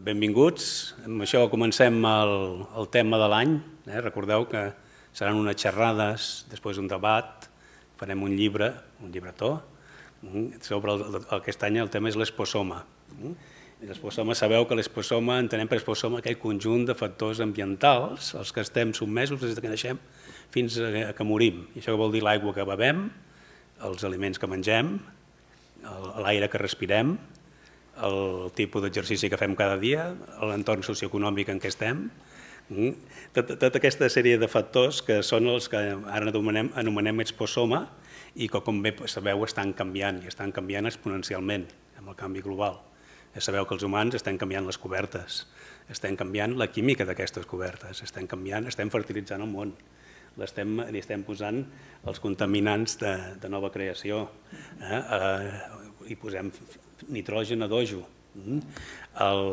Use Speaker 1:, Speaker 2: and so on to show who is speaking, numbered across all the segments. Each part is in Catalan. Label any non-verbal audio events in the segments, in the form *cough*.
Speaker 1: Benvinguts. Amb això comencem el, el tema de l'any. Eh? Recordeu que seran unes xerrades, després un debat, farem un llibre, un llibretó, mm, sobre el, aquest any el tema és l'esposoma. Mm? L'esposoma, sabeu que l'esposoma, entenem per esposoma aquell conjunt de factors ambientals, els que estem submesos des que naixem fins a que morim. I això vol dir l'aigua que bevem, els aliments que mengem, l'aire que respirem, el tipus d'exercici que fem cada dia, l'entorn socioeconòmic en què estem, mm? tota, aquesta sèrie de factors que són els que ara anomenem, anomenem exposoma i que, com bé sabeu, estan canviant i estan canviant exponencialment amb el canvi global. Ja sabeu que els humans estem canviant les cobertes, estem canviant la química d'aquestes cobertes, estem canviant, estem fertilitzant el món, li estem posant els contaminants de, de nova creació, eh? eh, posem nitrogen a dojo. Mm? El,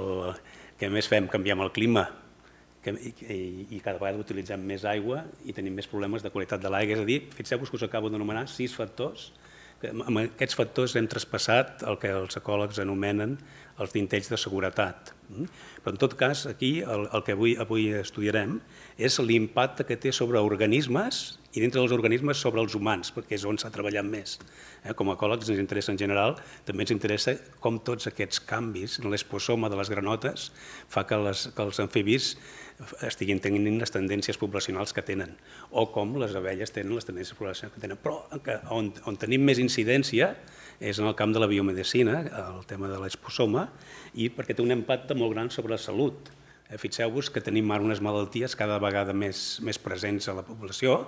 Speaker 1: què més fem? Canviem el clima que, i, i cada vegada utilitzem més aigua i tenim més problemes de qualitat de l'aigua. És a dir, fixeu-vos que us acabo d'anomenar sis factors que amb aquests factors hem traspassat el que els ecòlegs anomenen els dintells de seguretat. Mm? Però en tot cas, aquí el, que avui, avui estudiarem és l'impacte que té sobre organismes i dintre dels organismes sobre els humans, perquè és on s'ha treballat més. Eh? Com a ecòlegs ens interessa en general, també ens interessa com tots aquests canvis en l'esposoma de les granotes fa que, les, els amfibis estiguin tenint les tendències poblacionals que tenen, o com les abelles tenen les tendències poblacionals que tenen. Però on, on tenim més incidència és en el camp de la biomedicina, el tema de l'esposoma, i perquè té un impacte molt gran sobre la salut. Eh, Fixeu-vos que tenim ara unes malalties cada vegada més, més presents a la població,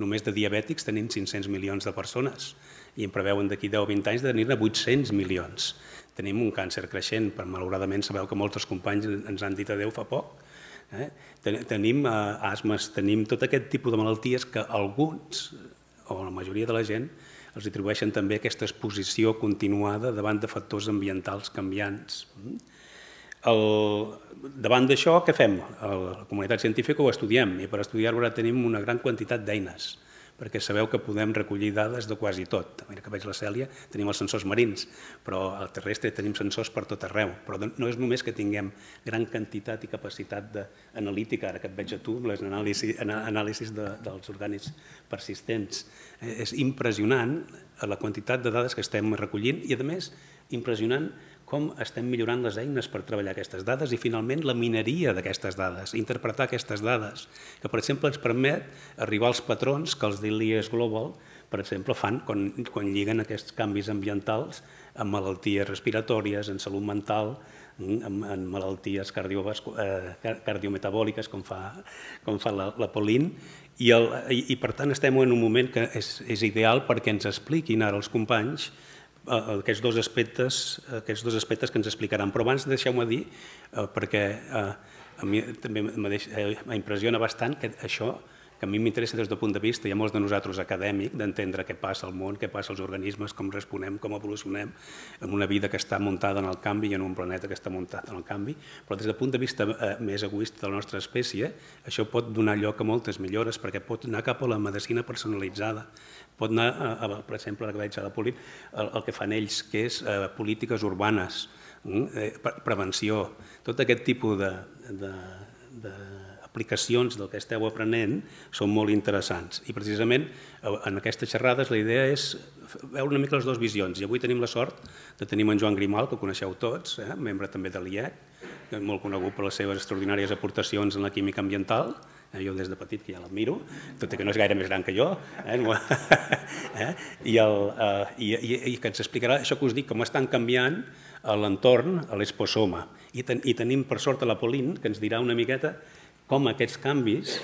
Speaker 1: només de diabètics tenim 500 milions de persones i en preveuen d'aquí 10 o 20 anys de tenir-ne 800 milions. Tenim un càncer creixent, però malauradament sabeu que molts companys ens han dit adeu fa poc. Eh? Tenim eh, asmes, tenim tot aquest tipus de malalties que alguns, o la majoria de la gent, els atribueixen també aquesta exposició continuada davant de factors ambientals canviants. El, davant d'això, què fem? La comunitat científica ho estudiem i per estudiar-ho ara tenim una gran quantitat d'eines perquè sabeu que podem recollir dades de quasi tot. Mira que veig la Cèlia, tenim els sensors marins, però al terrestre tenim sensors per tot arreu. Però no és només que tinguem gran quantitat i capacitat analítica, ara que et veig a tu, les anàlisis, anàlisis de, dels orgànics persistents. Eh, és impressionant la quantitat de dades que estem recollint i, a més, impressionant com estem millorant les eines per treballar aquestes dades i, finalment, la mineria d'aquestes dades, interpretar aquestes dades, que, per exemple, ens permet arribar als patrons que els d'Ilias Global, per exemple, fan quan, quan lliguen aquests canvis ambientals amb malalties respiratòries, en salut mental, en, en malalties eh, cardiometabòliques, com fa, com fa la, la Polin, i, el, i, i per tant estem en un moment que és, és ideal perquè ens expliquin ara els companys aquests dos aspectes, aquests dos aspectes que ens explicaran. Però abans deixeu-me dir, eh, perquè eh, a mi també m'impressiona bastant que això que a mi m'interessa des del punt de vista, i a molts de nosaltres acadèmic, d'entendre què passa al món, què passa als organismes, com responem, com evolucionem en una vida que està muntada en el canvi i en un planeta que està muntat en el canvi, però des del punt de vista eh, més egoista de la nostra espècie, això pot donar lloc a moltes millores, perquè pot anar cap a la medicina personalitzada, pot anar, a, a, per exemple, la que veig a la Polit, el, el que fan ells, que és eh, polítiques urbanes, mm, eh, prevenció, tot aquest tipus de, de, de aplicacions del que esteu aprenent són molt interessants. I precisament eh, en aquestes xerrades la idea és veure una mica les dues visions. I avui tenim la sort de tenir en Joan Grimal, que coneixeu tots, eh? membre també de l'IEC, molt conegut per les seves extraordinàries aportacions en la química ambiental, eh? jo des de petit que ja l'admiro, tot i que no és gaire més gran que jo, eh? *laughs* eh? I, el, eh, i, i, i que ens explicarà això que us dic, com estan canviant l'entorn a l'esposoma. I, ten, I tenim per sort a la Polin, que ens dirà una miqueta com aquests canvis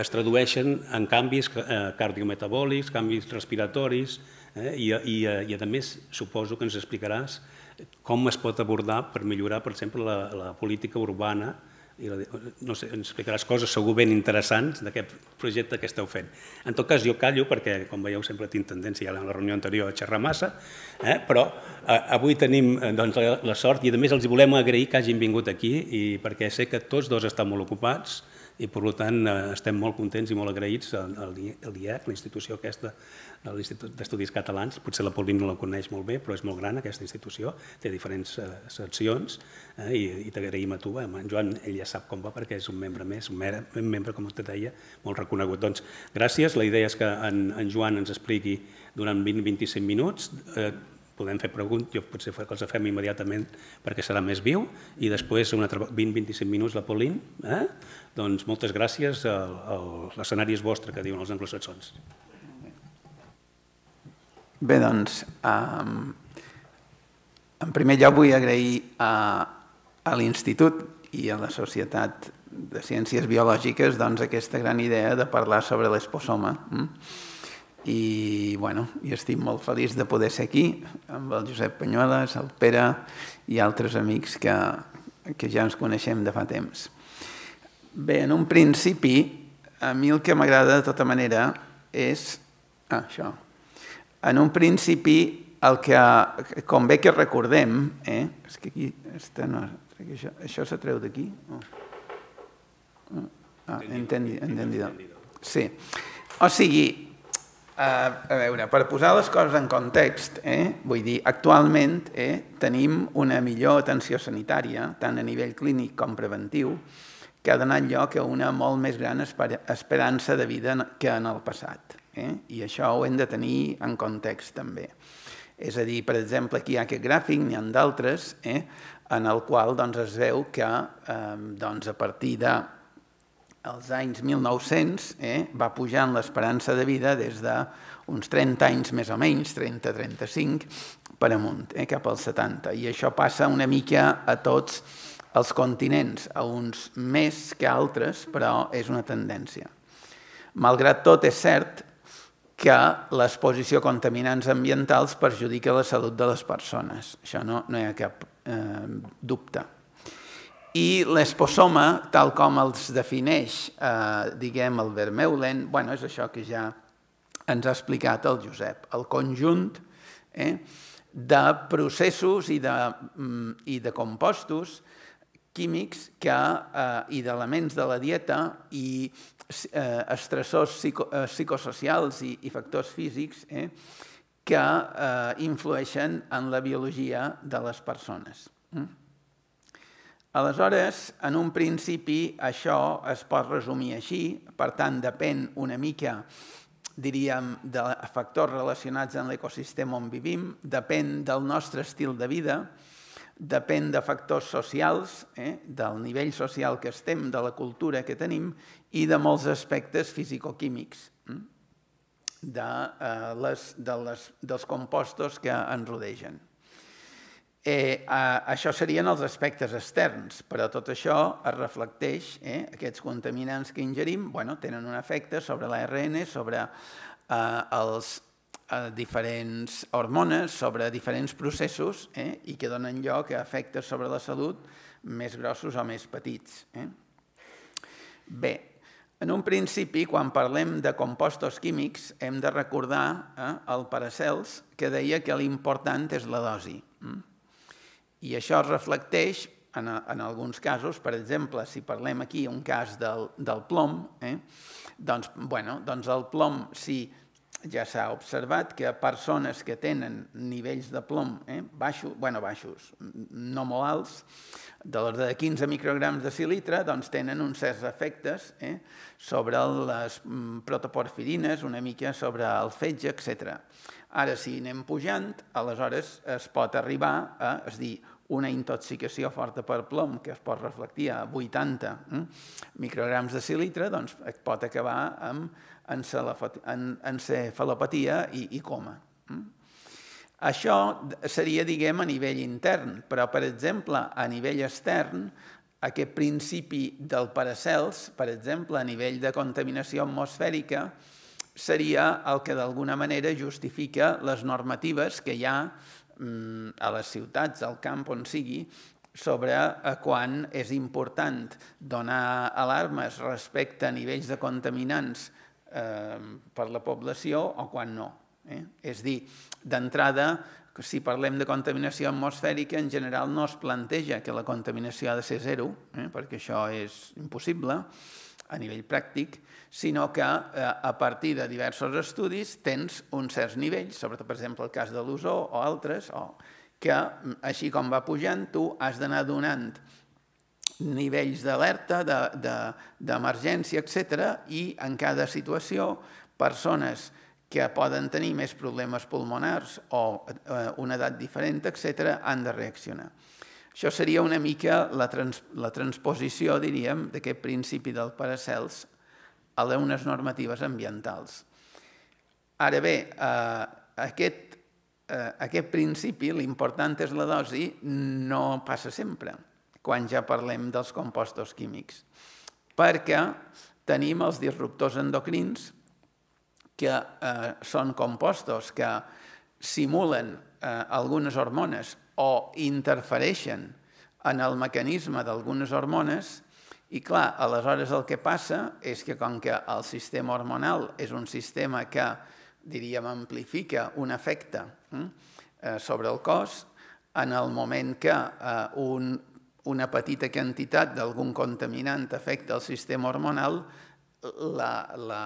Speaker 1: es tradueixen en canvis eh, cardiometabòlics, canvis respiratoris, eh, i, i, i a més suposo que ens explicaràs com es pot abordar per millorar, per exemple, la, la política urbana i no sé, ens explicaràs coses segur ben interessants d'aquest projecte que esteu fent. En tot cas, jo callo perquè, com veieu, sempre tinc tendència a la reunió anterior a xerrar massa, eh? però eh, avui tenim eh, doncs, la, la sort i, a més, els volem agrair que hagin vingut aquí i perquè sé que tots dos estan molt ocupats, i per tant eh, estem molt contents i molt agraïts al l'IEC, la institució aquesta de l'Institut d'Estudis Catalans, potser la Paulina no la coneix molt bé, però és molt gran aquesta institució, té diferents uh, seccions eh, i, t'agraïm a tu, eh, en Joan, ell ja sap com va perquè és un membre més, un, membre, com te deia, molt reconegut. Doncs gràcies, la idea és que en, Joan ens expliqui durant 20-25 minuts, eh, podem fer preguntes, jo potser que els fem immediatament perquè serà més viu, i després un 20-25 minuts la Pauline. Eh? Doncs moltes gràcies, l'escenari és vostre, que diuen els anglosaxons.
Speaker 2: Bé, doncs, en primer lloc vull agrair a, l'Institut i a la Societat de Ciències Biològiques doncs, aquesta gran idea de parlar sobre l'esposoma. Mm? I, bueno, i estic molt feliç de poder ser aquí amb el Josep Penyueles, el Pere i altres amics que, que ja ens coneixem de fa temps. Bé, en un principi, a mi el que m'agrada de tota manera és... Ah, això, en un principi, el que convé que recordem, eh? és que aquí, esta no, això, això se treu d'aquí? Oh. Ah, entendi, entendido. Sí. O sigui, a, a veure, per posar les coses en context, eh, vull dir, actualment eh, tenim una millor atenció sanitària, tant a nivell clínic com preventiu, que ha donat lloc a una molt més gran esperança de vida que en el passat. Eh? I això ho hem de tenir en context també. És a dir, per exemple, aquí hi ha aquest gràfic, n'hi ha d'altres, eh? en el qual doncs, es veu que eh, doncs, a partir de els anys 1900 eh, va pujant l'esperança de vida des d'uns 30 anys més o menys, 30-35, per amunt, eh, cap als 70. I això passa una mica a tots els continents, a uns més que altres, però és una tendència. Malgrat tot, és cert que l'exposició a contaminants ambientals perjudica la salut de les persones. Això no, no hi ha cap eh, dubte. I l'esposoma, tal com els defineix, eh, diguem, el Vermeulen, bueno, és això que ja ens ha explicat el Josep, el conjunt eh, de processos i de, mm, i de compostos químics que, eh, i d'elements de la dieta i estressors psico, eh, psicosocials i, i factors físics eh, que eh, influeixen en la biologia de les persones. Mm? Aleshores, en un principi, això es pot resumir així, per tant, depèn una mica, diríem, de factors relacionats amb l'ecosistema on vivim, depèn del nostre estil de vida, depèn de factors socials, eh, del nivell social que estem, de la cultura que tenim i de molts aspectes fisicoquímics hm, de, eh, les, de les, dels compostos que ens rodegen. Eh, eh, això serien els aspectes externs, però tot això es reflecteix, eh, aquests contaminants que ingerim bueno, tenen un efecte sobre l'ARN, sobre eh, els diferents hormones, sobre diferents processos eh, i que donen lloc a efectes sobre la salut més grossos o més petits. Eh? Bé, en un principi, quan parlem de compostos químics, hem de recordar eh, el Paracels, que deia que l'important és la dosi. Mm? I això es reflecteix en, en alguns casos, per exemple, si parlem aquí un cas del, del plom, eh, doncs, bueno, doncs el plom, si ja s'ha observat que persones que tenen nivells de plom eh, baixos, bueno, baixos, no molt alts, de l'ordre de 15 micrograms de silitre, doncs tenen uns certs efectes eh, sobre les mm, protoporfirines, una mica sobre el fetge, etc. Ara, si anem pujant, aleshores es pot arribar a, és dir, una intoxicació forta per plom que es pot reflectir a 80 eh, micrograms de silitre, doncs pot acabar amb encefalopatia i, i coma. Mm? Això seria, diguem, a nivell intern, però, per exemple, a nivell extern, aquest principi del Paracels, per exemple, a nivell de contaminació atmosfèrica, seria el que d'alguna manera justifica les normatives que hi ha mm, a les ciutats, al camp on sigui, sobre quan és important donar alarmes respecte a nivells de contaminants eh, per la població o quan no. Eh? És dir, d'entrada, si parlem de contaminació atmosfèrica, en general no es planteja que la contaminació ha de ser zero, eh? perquè això és impossible, a nivell pràctic, sinó que eh, a partir de diversos estudis tens uns certs nivells, sobretot, per exemple, el cas de l'ozó o altres, o que així com va pujant, tu has d'anar donant nivells d'alerta, d'emergència, de, de, etc. i en cada situació persones que poden tenir més problemes pulmonars o eh, una edat diferent, etc., han de reaccionar. Això seria una mica la, trans, la transposició, diríem, d'aquest principi del Paracels a unes normatives ambientals. Ara bé, eh, aquest, eh, aquest principi, l'important és la dosi, no passa sempre, quan ja parlem dels compostos químics, perquè tenim els disruptors endocrins, que eh, són compostos que simulen eh, algunes hormones o interfereixen en el mecanisme d'algunes hormones i clar, aleshores el que passa és que com que el sistema hormonal és un sistema que, diríem, amplifica un efecte eh, sobre el cos, en el moment que eh, un, una petita quantitat d'algun contaminant afecta el sistema hormonal, la, la,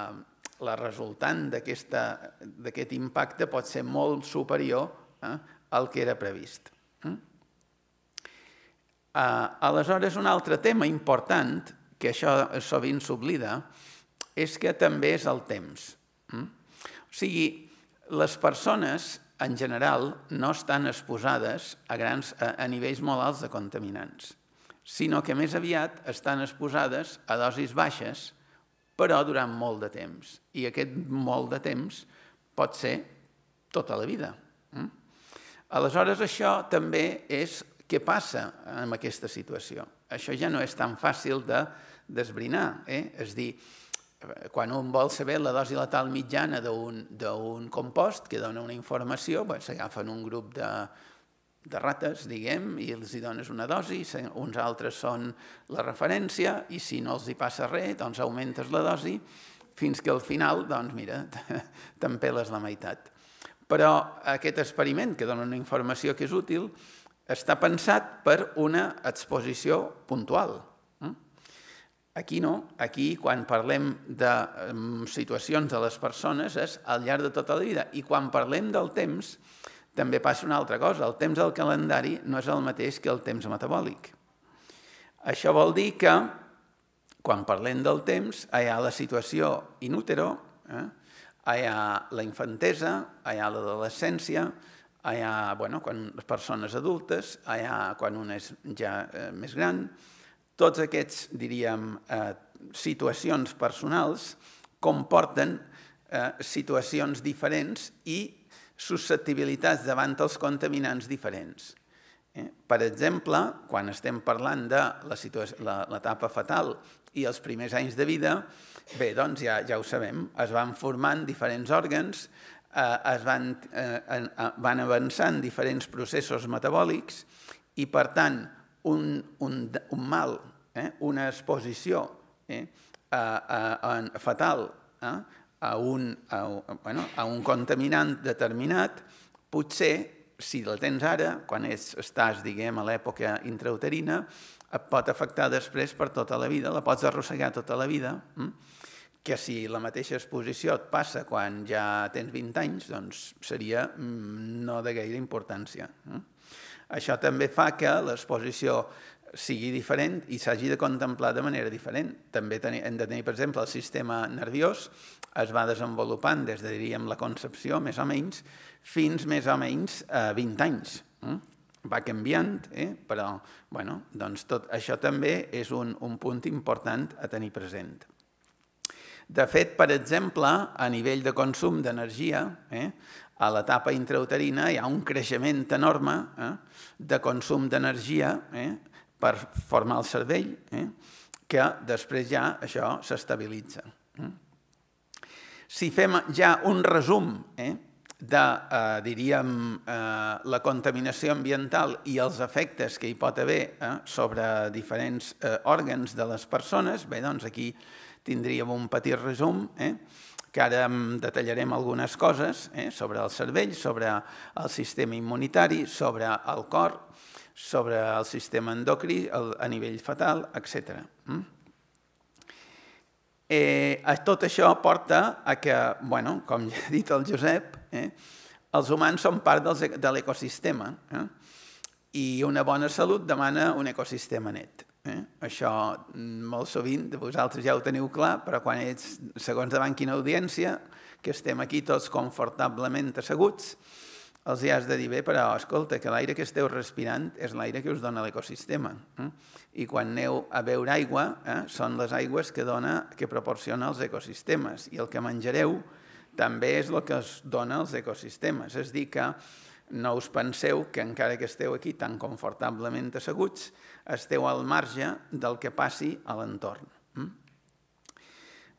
Speaker 2: la resultant d'aquest impacte pot ser molt superior eh, al que era previst. Eh? Aleshores, un altre tema important, que això sovint s'oblida, és que també és el temps. Eh? O sigui, les persones, en general, no estan exposades a, grans, a, a nivells molt alts de contaminants, sinó que més aviat estan exposades a dosis baixes, però durant molt de temps. I aquest molt de temps pot ser tota la vida. Mm? Aleshores, això també és què passa en aquesta situació. Això ja no és tan fàcil de desbrinar. Eh? És dir, quan un vol saber la dosi letal mitjana d'un compost que dona una informació, s'agafen un grup de, de rates, diguem, i els hi dones una dosi, uns altres són la referència, i si no els hi passa res, doncs augmentes la dosi, fins que al final, doncs mira, *laughs* te'n peles la meitat. Però aquest experiment, que dona una informació que és útil, està pensat per una exposició puntual. Aquí no, aquí quan parlem de situacions de les persones és al llarg de tota la vida i quan parlem del temps també passa una altra cosa. El temps del calendari no és el mateix que el temps metabòlic. Això vol dir que, quan parlem del temps, hi ha la situació in útero, eh? hi ha la infantesa, hi ha l'adolescència, hi ha bueno, quan les persones adultes, hi ha quan un és ja eh, més gran. Tots aquests, diríem, eh, situacions personals comporten eh, situacions diferents i susceptibilitats davant els contaminants diferents. Eh? Per exemple, quan estem parlant de l'etapa fatal i els primers anys de vida, bé, doncs ja, ja ho sabem, es van formant diferents òrgans, eh, es van, eh, eh, van avançant diferents processos metabòlics i, per tant, un, un, un mal, eh, una exposició eh, a, a, a, fatal eh, a un, a, bueno, a un contaminant determinat, potser, si la tens ara, quan és, estàs, diguem, a l'època intrauterina, et pot afectar després per tota la vida, la pots arrossegar tota la vida, hm? que si la mateixa exposició et passa quan ja tens 20 anys, doncs seria mm, no de gaire importància. Hm? Això també fa que l'exposició sigui diferent i s'hagi de contemplar de manera diferent. També hem de tenir, per exemple, el sistema nerviós es va desenvolupant des de, diríem, la concepció, més o menys, fins més o menys a 20 anys. Eh? Va canviant, eh? però bueno, doncs tot això també és un, un punt important a tenir present. De fet, per exemple, a nivell de consum d'energia, eh, a l'etapa intrauterina hi ha un creixement enorme eh, de consum d'energia eh, per formar el cervell, eh, que després ja això s'estabilitza. Eh. Si fem ja un resum eh, de, eh, diríem, eh, la contaminació ambiental i els efectes que hi pot haver eh, sobre diferents eh, òrgans de les persones, bé, doncs aquí tindríem un petit resum, eh, que ara detallarem algunes coses eh, sobre el cervell, sobre el sistema immunitari, sobre el cor, sobre el sistema endocrí a nivell fatal, etc. Mm? Eh, tot això porta a que, bueno, com ja ha dit el Josep, eh, els humans són part dels, e, de l'ecosistema eh? i una bona salut demana un ecosistema net. Eh? Això mm, molt sovint vosaltres ja ho teniu clar, però quan ets, segons davant quina audiència, que estem aquí tots confortablement asseguts, els hi has de dir, bé, però escolta, que l'aire que esteu respirant és l'aire que us dona l'ecosistema. Eh? I quan aneu a beure aigua, eh, són les aigües que, dona, que proporciona els ecosistemes. I el que menjareu també és el que es dona als ecosistemes. És dir, que no us penseu que encara que esteu aquí tan confortablement asseguts, esteu al marge del que passi a l'entorn. Mm?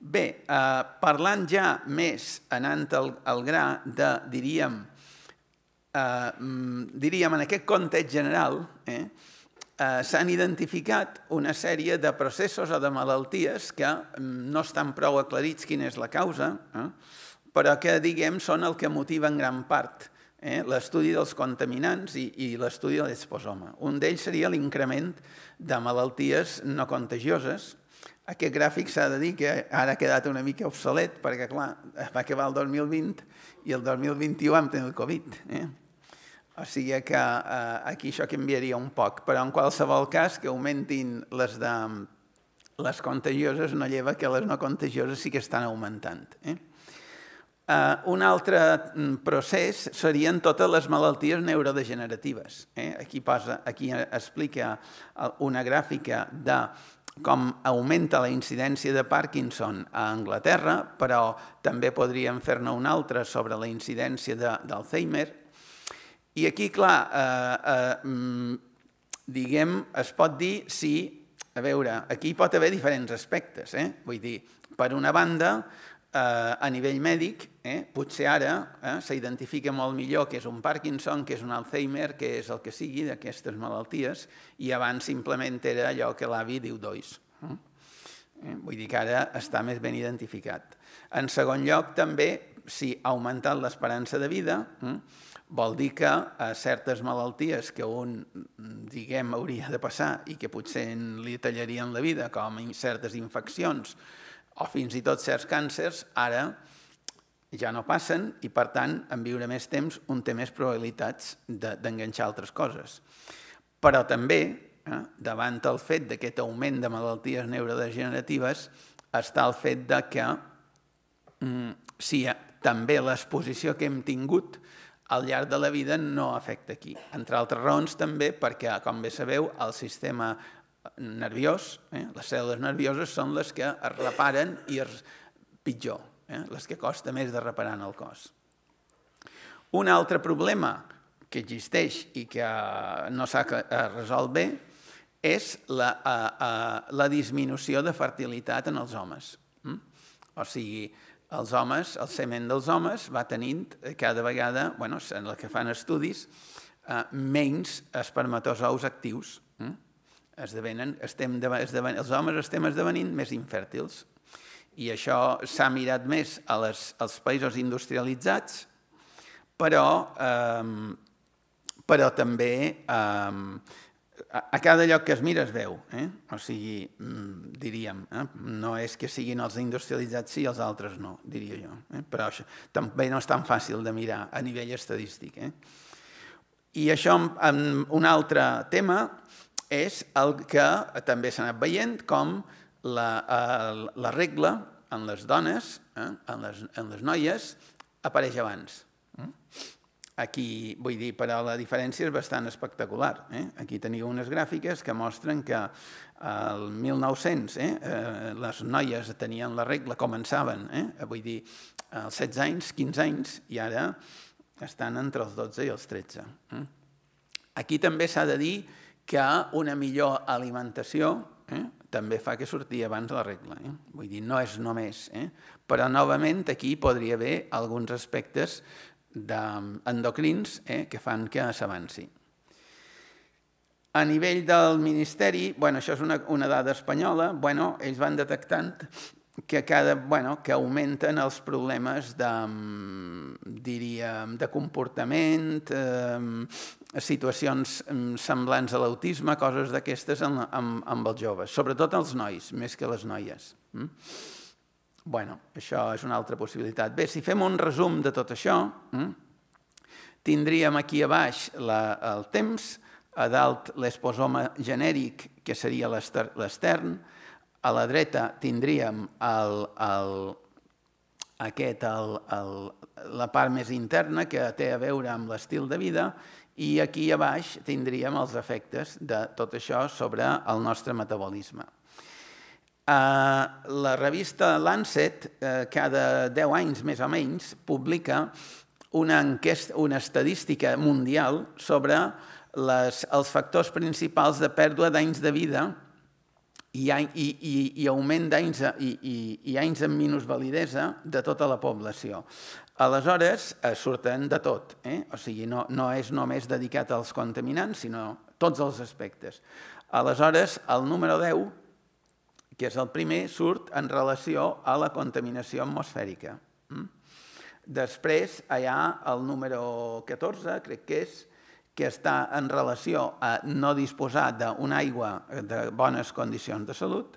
Speaker 2: Bé, eh, parlant ja més, anant al, al gra de, diríem, eh, mm, diríem en aquest context general, eh, eh, s'han identificat una sèrie de processos o de malalties que mm, no estan prou aclarits quina és la causa, eh, però que, diguem, són el que motiva en gran part eh, l'estudi dels contaminants i, i l'estudi de l'esposoma. Un d'ells seria l'increment de malalties no contagioses. Aquest gràfic s'ha de dir que ara ha quedat una mica obsolet perquè, clar, va acabar el 2020 i el 2021 vam tenir el Covid. Eh? O sigui que eh, aquí això canviaria un poc, però en qualsevol cas que augmentin les de les contagioses no lleva que les no contagioses sí que estan augmentant. Eh? Uh, un altre mm, procés serien totes les malalties neurodegeneratives. Eh? Aquí, posa, aquí explica una gràfica de com augmenta la incidència de Parkinson a Anglaterra, però també podríem fer-ne una altra sobre la incidència d'Alzheimer. I aquí, clar, eh, eh, mm, diguem, es pot dir si... A veure, aquí pot haver diferents aspectes. Eh? Vull dir, per una banda, a nivell mèdic, eh, potser ara eh, s'identifica molt millor que és un Parkinson, que és un Alzheimer, que és el que sigui d'aquestes malalties, i abans simplement era allò que l'avi diu dois. Eh? eh? Vull dir que ara està més ben identificat. En segon lloc, també, si ha augmentat l'esperança de vida, eh, vol dir que a certes malalties que un, diguem, hauria de passar i que potser li tallarien la vida, com certes infeccions, o fins i tot certs càncers, ara ja no passen i, per tant, en viure més temps un té més probabilitats d'enganxar de, altres coses. Però també, eh, davant el fet d'aquest augment de malalties neurodegeneratives, està el fet de que mm, si també l'exposició que hem tingut al llarg de la vida no afecta aquí. Entre altres raons també perquè, com bé sabeu, el sistema nerviós, eh? les cèl·lules nervioses són les que es reparen i es pitjor, eh? les que costa més de reparar en el cos. Un altre problema que existeix i que no s'ha resolt bé és la, a, a, la disminució de fertilitat en els homes. Mm? O sigui, els homes, el semen dels homes va tenint cada vegada, bueno, en el que fan estudis, eh, menys espermatozous actius. Mm? Esdevenen, estem esdeven, els homes estem esdevenint més infèrtils. I això s'ha mirat més a les, als països industrialitzats, però, eh, però també eh, a cada lloc que es mira es veu. Eh? O sigui, mm, diríem, eh? no és que siguin els industrialitzats sí els altres no, diria jo. Eh? Però això també no és tan fàcil de mirar a nivell estadístic. Eh? I això, un altre tema, és el que també s'ha anat veient com la, eh, la regla en les dones, eh, en, les, en les noies, apareix abans. Mm? Aquí, vull dir, però la diferència és bastant espectacular. Eh? Aquí teniu unes gràfiques que mostren que al 1900 eh, eh, les noies tenien la regla, començaven, eh? vull dir, als 16 anys, 15 anys, i ara estan entre els 12 i els 13. Eh? Aquí també s'ha de dir que una millor alimentació eh, també fa que surti abans la regla. Eh? Vull dir, no és només. Eh? Però, novament, aquí podria haver alguns aspectes endocrins eh, que fan que s'avanci. A nivell del Ministeri, bueno, això és una, una dada espanyola, bueno, ells van detectant que, cada, bueno, que augmenten els problemes de, diríem, de comportament, eh, situacions semblants a l'autisme, coses d'aquestes amb, amb, amb els joves, sobretot els nois, més que les noies. Mm? bueno, això és una altra possibilitat. Bé, si fem un resum de tot això, hm, tindríem aquí a baix la, el temps, a dalt l'esposoma genèric, que seria l'extern, a la dreta tindríem el, el, aquest, el, la part més interna que té a veure amb l'estil de vida i aquí a baix tindríem els efectes de tot això sobre el nostre metabolisme. Uh, la revista Lancet, uh, cada 10 anys més o menys, publica una, enquesta, una estadística mundial sobre les, els factors principals de pèrdua d'anys de vida i, i, i, i augment d'anys i, i, i anys amb minusvalidesa de tota la població. Aleshores, eh, surten de tot. Eh? O sigui, no, no és només dedicat als contaminants, sinó tots els aspectes. Aleshores, el número 10, que és el primer, surt en relació a la contaminació atmosfèrica. Mm? Després hi ha el número 14, crec que és, que està en relació a no disposar d'una aigua de bones condicions de salut,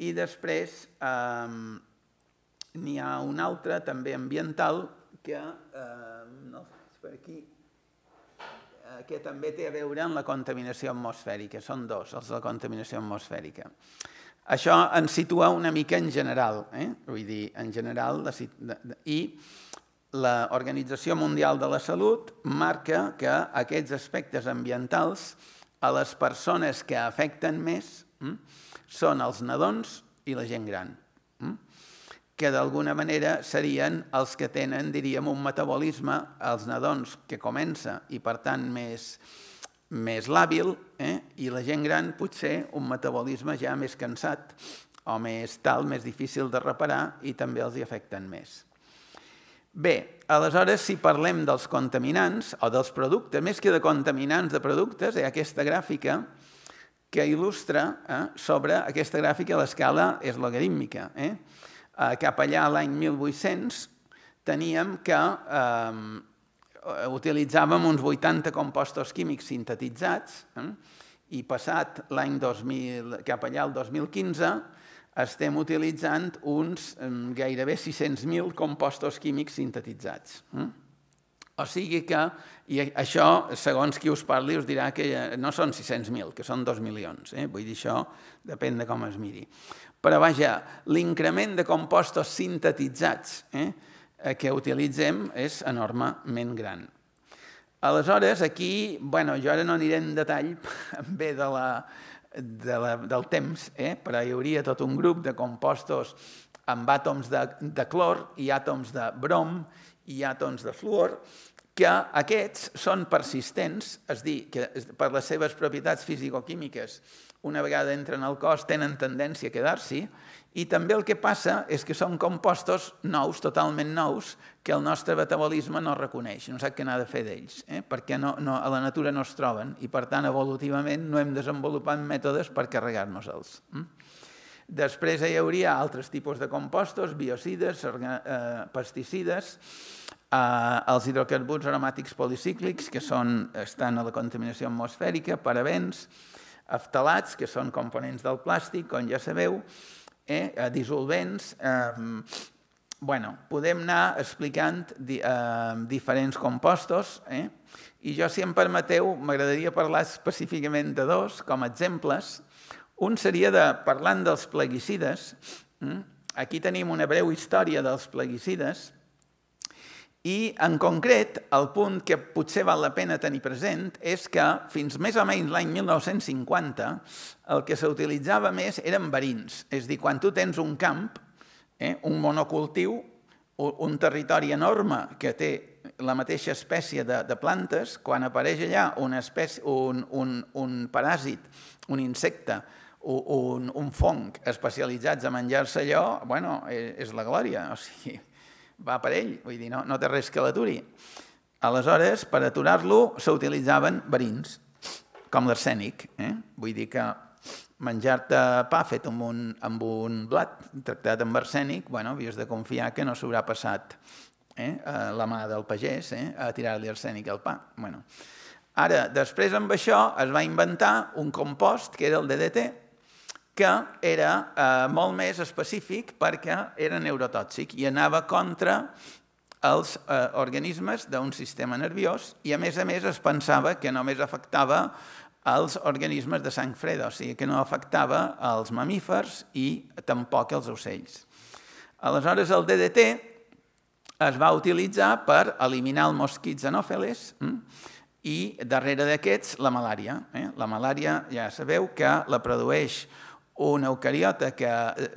Speaker 2: i després eh, n'hi ha un altre, també ambiental, que, eh, no, per aquí, eh, que també té a veure amb la contaminació atmosfèrica. Són dos, els de la contaminació atmosfèrica. Això ens situa una mica en general, eh? vull dir, en general, i l'Organització Mundial de la Salut marca que aquests aspectes ambientals a les persones que afecten més hm, són els nadons i la gent gran, hm, que d'alguna manera serien els que tenen, diríem, un metabolisme, els nadons que comença i per tant més, més làbil eh? i la gent gran potser un metabolisme ja més cansat o més tal, més difícil de reparar i també els hi afecten més. Bé, aleshores, si parlem dels contaminants o dels productes, més que de contaminants de productes, hi ha aquesta gràfica que il·lustra eh, sobre aquesta gràfica l'escala és logarítmica. Eh? Eh, cap allà l'any 1800 teníem que eh, utilitzàvem uns 80 compostos químics sintetitzats eh? i passat l'any 2000, cap allà el 2015 estem utilitzant uns gairebé 600.000 compostos químics sintetitzats. Mm? O sigui que, i això, segons qui us parli, us dirà que no són 600.000, que són 2 milions. Eh? Vull dir, això depèn de com es miri. Però vaja, l'increment de compostos sintetitzats eh, que utilitzem és enormement gran. Aleshores, aquí, bueno, jo ara no aniré en detall *laughs* bé de la, de la, del temps, eh? però hi hauria tot un grup de compostos amb àtoms de, de clor i àtoms de brom i àtoms de fluor, que aquests són persistents, és dir, que per les seves propietats fisicoquímiques, una vegada entren al cos, tenen tendència a quedar-s'hi, i també el que passa és que són compostos nous, totalment nous, que el nostre metabolisme no reconeix, no sap què n'ha de fer d'ells, eh? perquè no, no, a la natura no es troben i, per tant, evolutivament no hem desenvolupat mètodes per carregar-nos-els. Mm? Després hi hauria altres tipus de compostos, biocides, eh, pesticides, eh, els hidrocarburs aromàtics policíclics, que són, estan a la contaminació atmosfèrica, parabens, aftalats, que són components del plàstic, com ja sabeu, eh, dissolvents. Eh, bueno, podem anar explicant di, eh, diferents compostos, eh? i jo, si em permeteu, m'agradaria parlar específicament de dos com a exemples. Un seria de, parlant dels plaguicides, eh? aquí tenim una breu història dels plaguicides, i, en concret, el punt que potser val la pena tenir present és que fins més o menys l'any 1950 el que s'utilitzava més eren verins. És dir, quan tu tens un camp, eh, un monocultiu, un territori enorme que té la mateixa espècie de, de plantes, quan apareix allà una espècie, un, un, un paràsit, un insecte, un, un fong especialitzats a menjar-se allò, bueno, és, és la glòria. O sigui, va per ell, vull dir, no, no té res que l'aturi. Aleshores, per aturar-lo, s'utilitzaven verins, com l'arsènic. Eh? Vull dir que menjar-te pa fet amb un, amb un blat tractat amb arsènic, bueno, havies de confiar que no s'haurà passat eh, a la mà del pagès eh, a tirar-li arsènic al pa. Bueno. Ara, després amb això es va inventar un compost que era el DDT, que era eh, molt més específic perquè era neurotòxic i anava contra els eh, organismes d'un sistema nerviós i, a més a més, es pensava que només afectava els organismes de sang freda, o sigui que no afectava els mamífers i tampoc els ocells. Aleshores, el DDT es va utilitzar per eliminar el mosquit xenòfeles hm? i darrere d'aquests la malària. Eh? La malària ja sabeu que la produeix un eucariota que eh,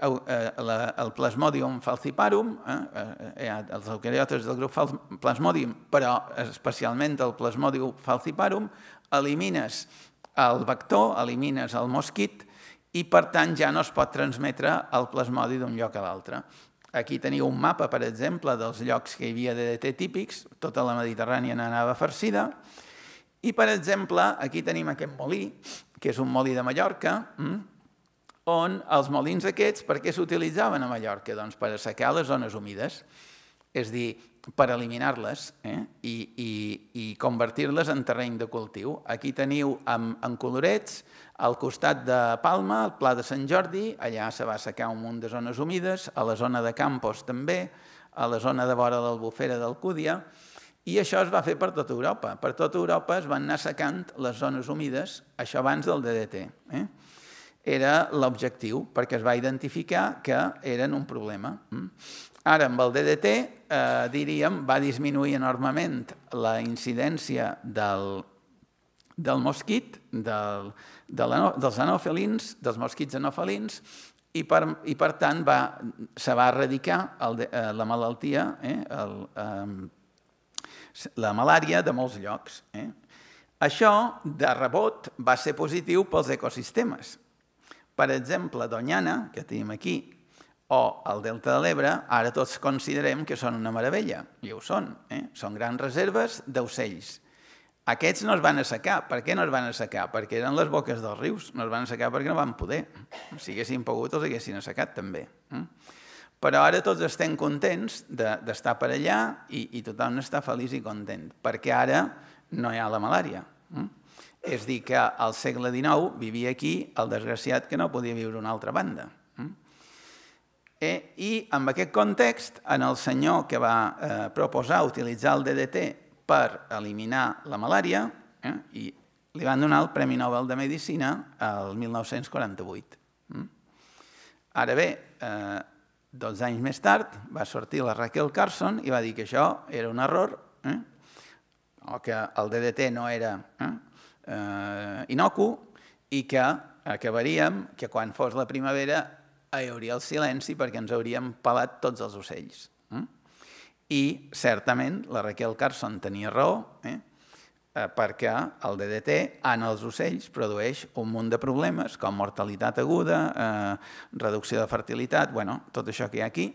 Speaker 2: eh, el plasmodium falciparum, eh, eh, els eucariotes del grup plasmodium, però especialment el plasmodium falciparum, elimines el vector, elimines el mosquit i per tant ja no es pot transmetre el plasmodi d'un lloc a l'altre. Aquí teniu un mapa, per exemple, dels llocs que hi havia DDT típics, tota la Mediterrània n'anava farcida, i, per exemple, aquí tenim aquest molí, que és un molí de Mallorca, hm? On els molins aquests, per què s'utilitzaven a Mallorca? Doncs per assecar les zones humides, és dir, per eliminar-les eh? I, i, i convertir-les en terreny de cultiu. Aquí teniu en, colorets, al costat de Palma, el Pla de Sant Jordi, allà se va assecar un munt de zones humides, a la zona de Campos també, a la zona de vora l'Albufera d'Alcúdia, i això es va fer per tota Europa. Per tota Europa es van anar secant les zones humides, això abans del DDT. Eh? Era l'objectiu, perquè es va identificar que eren un problema. Mm. Ara, amb el DDT, eh, diríem, va disminuir enormement la incidència del, del mosquit, del, de dels anòfelins, dels mosquits anòfelins, i per, i per tant va, se va erradicar el, eh, la malaltia, eh, el, eh, la malària de molts llocs. Eh. Això, de rebot, va ser positiu pels ecosistemes, per exemple, Donyana, que tenim aquí, o el Delta de l'Ebre, ara tots considerem que són una meravella, i ho són. Eh? Són grans reserves d'ocells. Aquests no es van assecar. Per què no es van assecar? Perquè eren les boques dels rius. No es van assecar perquè no van poder. Si haguessin pogut, els haguessin assecat també. Eh? Però ara tots estem contents d'estar de, per allà i, i tothom està feliç i content, perquè ara no hi ha la malària. Eh? És dir, que al segle XIX vivia aquí el desgraciat que no podia viure una altra banda. Mm? Eh, I en aquest context, en el senyor que va eh, proposar utilitzar el DDT per eliminar la malària, eh, i li van donar el Premi Nobel de Medicina el 1948. Mm? Ara bé, eh, dos anys més tard va sortir la Raquel Carson i va dir que això era un error, eh? o que el DDT no era... Eh? Eh, inocu i que acabaríem que quan fos la primavera hi hauria el silenci perquè ens hauríem pelat tots els ocells. Eh? I certament la Raquel Carson tenia raó, eh? eh perquè el DDT en els ocells produeix un munt de problemes com mortalitat aguda, eh, reducció de fertilitat, bueno, tot això que hi ha aquí,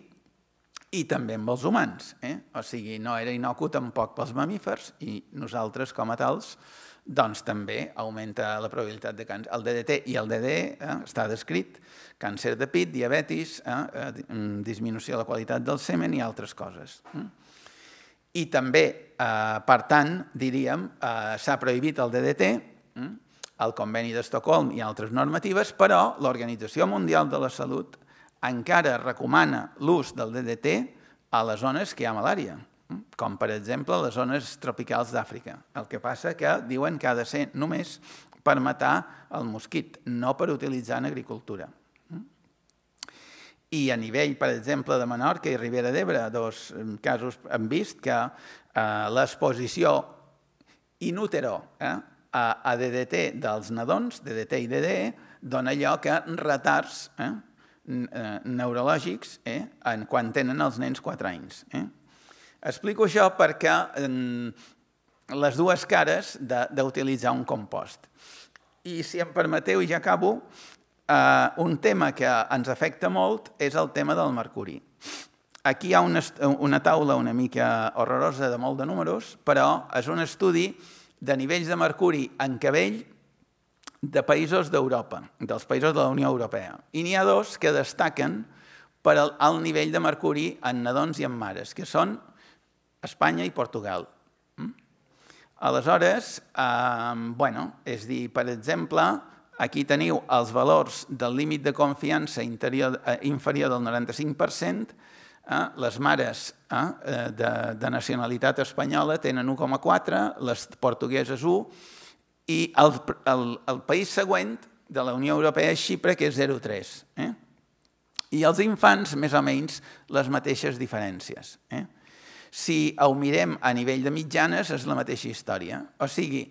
Speaker 2: i també amb els humans. Eh? O sigui, no era inocu tampoc pels mamífers i nosaltres com a tals doncs també augmenta la probabilitat de càncer. El DDT i el DDE eh, està descrit, càncer de pit, diabetis, eh, eh, mm, disminució de la qualitat del semen i altres coses. Eh? I també, eh, per tant, diríem, eh, s'ha prohibit el DDT, eh, el conveni d'Estocolm i altres normatives, però l'Organització Mundial de la Salut encara recomana l'ús del DDT a les zones que hi ha malària com per exemple les zones tropicals d'Àfrica. El que passa que diuen que ha de ser només per matar el mosquit, no per utilitzar en agricultura. I a nivell, per exemple, de Menorca i Ribera d'Ebre, dos casos hem vist que eh, l'exposició in utero eh, a, a DDT dels nadons, DDT i DDE, dona lloc a retards eh, eh neurològics eh, en, quan tenen els nens 4 anys. Eh? Explico això perquè les dues cares d'utilitzar un compost. I si em permeteu, i ja acabo, eh, un tema que ens afecta molt és el tema del mercuri. Aquí hi ha una, una taula una mica horrorosa de molt de números, però és un estudi de nivells de mercuri en cabell de països d'Europa, dels països de la Unió Europea. I n'hi ha dos que destaquen per al, nivell de mercuri en nadons i en mares, que són Espanya i Portugal. Mm? Aleshores, eh, bueno, és dir, per exemple, aquí teniu els valors del límit de confiança interior, eh, inferior del 95%, eh, les mares eh, de, de nacionalitat espanyola tenen 1,4, les portugueses 1, i el, el, el país següent de la Unió Europea és Xipre, que és 0,3. Eh? I els infants, més o menys, les mateixes diferències. Eh? Si ho mirem a nivell de mitjanes, és la mateixa història. O sigui,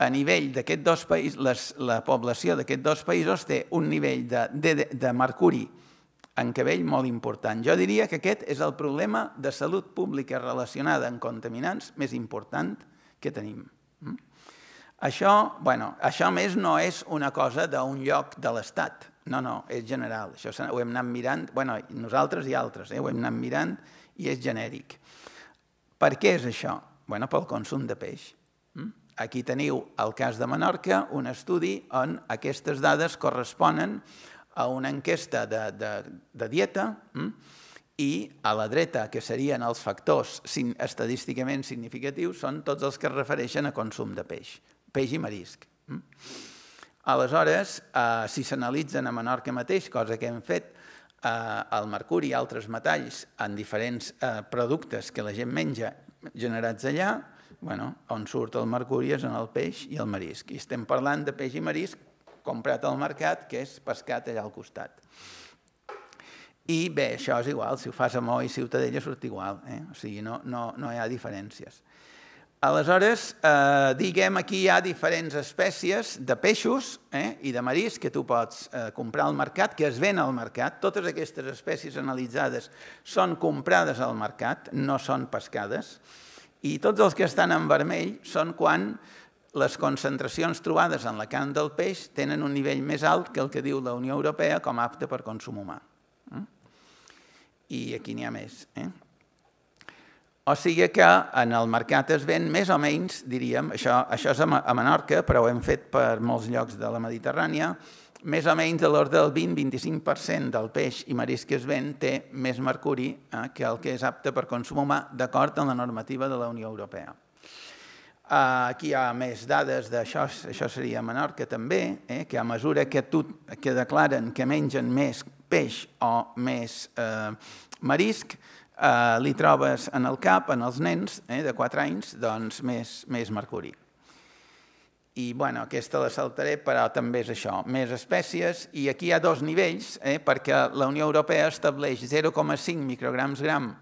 Speaker 2: a nivell d'aquests dos països, les, la població d'aquests dos països té un nivell de, de, de mercuri en cabell molt important. Jo diria que aquest és el problema de salut pública relacionada amb contaminants més important que tenim. Mm? Això, bueno, això més no és una cosa d'un lloc de l'Estat, no, no, és general. Això ho hem anat mirant, bueno, nosaltres i altres, eh, ho hem anat mirant i és genèric. Per què és això? Bueno, pel consum de peix. Mm? Aquí teniu el cas de Menorca, un estudi on aquestes dades corresponen a una enquesta de, de, de dieta mm? i a la dreta, que serien els factors estadísticament significatius, són tots els que es refereixen a consum de peix, peix i marisc. Mm? Aleshores, eh, si s'analitzen a Menorca mateix, cosa que hem fet, el mercuri i altres metalls en diferents eh, productes que la gent menja generats allà, bueno, on surt el mercuri és en el peix i el marisc. I estem parlant de peix i marisc comprat al mercat, que és pescat allà al costat. I bé, això és igual, si ho fas a Mo i Ciutadella surt igual, eh? o sigui, no, no, no hi ha diferències. Aleshores, eh, diguem, aquí hi ha diferents espècies de peixos eh, i de marisc que tu pots eh, comprar al mercat, que es ven al mercat. Totes aquestes espècies analitzades són comprades al mercat, no són pescades. I tots els que estan en vermell són quan les concentracions trobades en la carn del peix tenen un nivell més alt que el que diu la Unió Europea com apte per consum humà. Mm? I aquí n'hi ha més. Eh? O sigui que en el mercat es ven més o menys, diríem, això, això és a Menorca, però ho hem fet per molts llocs de la Mediterrània, més o menys de l'ordre del 20-25% del peix i marisc que es ven té més mercuri eh, que el que és apte per consum humà, d'acord amb la normativa de la Unió Europea. Aquí hi ha més dades d'això, això seria a Menorca també, eh, que a mesura que, tu, que declaren que mengen més peix o més eh, marisc, eh, li trobes en el cap, en els nens eh, de 4 anys, doncs més, més mercuri. I bueno, aquesta la saltaré, però també és això, més espècies, i aquí hi ha dos nivells, eh, perquè la Unió Europea estableix 0,5 micrograms gram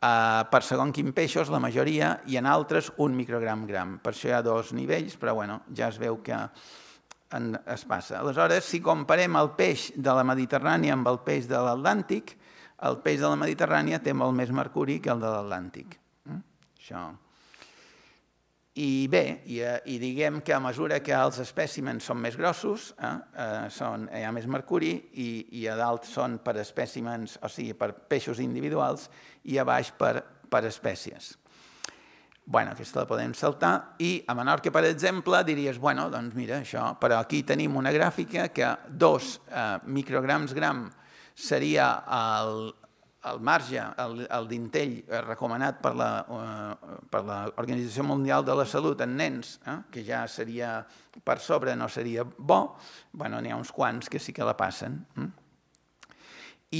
Speaker 2: eh, per segon quin peixos, la majoria, i en altres un microgram gram. Per això hi ha dos nivells, però bueno, ja es veu que en, es passa. Aleshores, si comparem el peix de la Mediterrània amb el peix de l'Atlàntic, el peix de la Mediterrània té molt més mercuri que el de l'Atlàntic. Mm? Això. I bé, i, eh, i diguem que a mesura que els espècimens són més grossos, eh, eh, són, hi ha més mercuri, i, i a dalt són per espècimens, o sigui, per peixos individuals, i a baix per, per espècies. Bueno, aquesta la podem saltar. I a Menorca, per exemple, diries, bueno, doncs mira, això, però aquí tenim una gràfica que dos eh, micrograms gram seria el, el marge, el, el dintell eh, recomanat per l'Organització eh, Mundial de la Salut en nens, eh, que ja seria per sobre, no seria bo, bueno, n'hi ha uns quants que sí que la passen. Eh?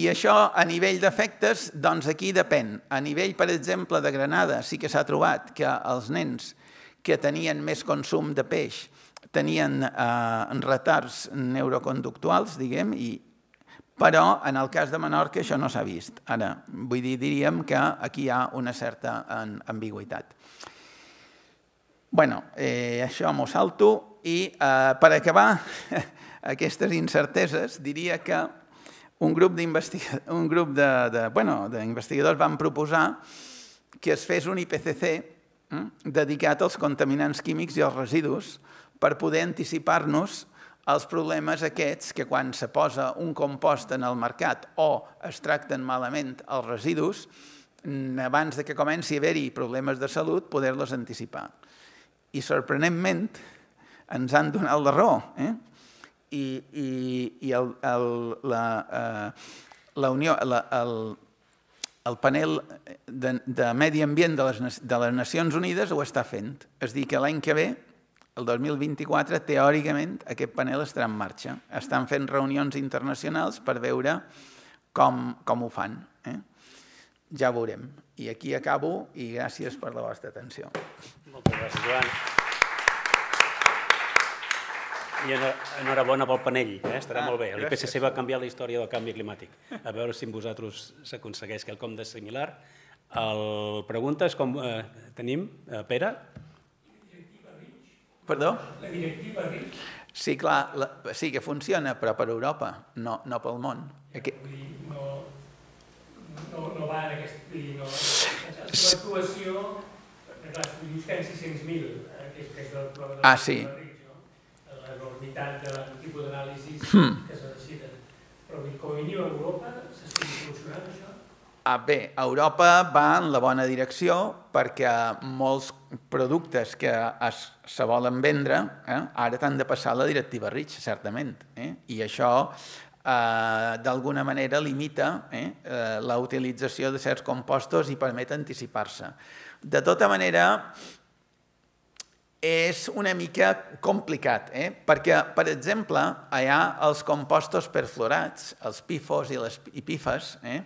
Speaker 2: I això a nivell d'efectes, doncs aquí depèn. A nivell, per exemple, de Granada sí que s'ha trobat que els nens que tenien més consum de peix tenien eh, retards neuroconductuals, diguem, i, però en el cas de Menorca això no s'ha vist. Ara, vull dir, diríem que aquí hi ha una certa ambigüitat. bueno, eh, això m'ho salto i eh, per acabar *laughs* aquestes incerteses diria que un grup de, bueno, d'investigadors van proposar que es fes un IPCC eh, dedicat als contaminants químics i als residus per poder anticipar-nos els problemes aquests que quan se posa un compost en el mercat o es tracten malament els residus, abans de que comenci a haver-hi problemes de salut, poder-los anticipar. I sorprenentment ens han donat la raó. Eh? I, i, i el, el, la, eh, la Unió, la, el, el panel de, de medi ambient de les, de les Nacions Unides ho està fent. És dir, que l'any que ve El 2024, teòricament, aquest panel estarà en marxa. Estan fent reunions internacionals per veure com, com ho fan. Eh? Ja veurem. I aquí acabo i gràcies per la vostra atenció.
Speaker 1: Moltes gràcies, Joan. I enhorabona pel panell, eh? estarà ah, molt bé. L'IPCC va canviar la història del canvi climàtic. A veure si amb vosaltres s'aconsegueix quelcom de similar. El pregunta és com eh, tenim, eh, Pere?
Speaker 2: Perdó? La directiva RIC. Sí, clar, la, sí que funciona, però per Europa, no, no pel món.
Speaker 3: Aquí... No, no, no va en aquest... No, l'actuació, clar, dius que hi ha 600.000, eh, que és, que és del, del,
Speaker 2: ah, sí.
Speaker 3: l'enormitat del tipus d'anàlisi hmm. que se necessiten. Però com a mínim a Europa s'està solucionant això?
Speaker 2: Ah, bé, Europa va en la bona direcció perquè molts productes que es, se volen vendre eh, ara t'han de passar la directiva RICH, certament. Eh? I això eh, d'alguna manera limita eh, eh, la utilització de certs compostos i permet anticipar-se. De tota manera, és una mica complicat, eh? perquè, per exemple, hi ha els compostos perfluorats, els PIFOS i les PIFAs, eh?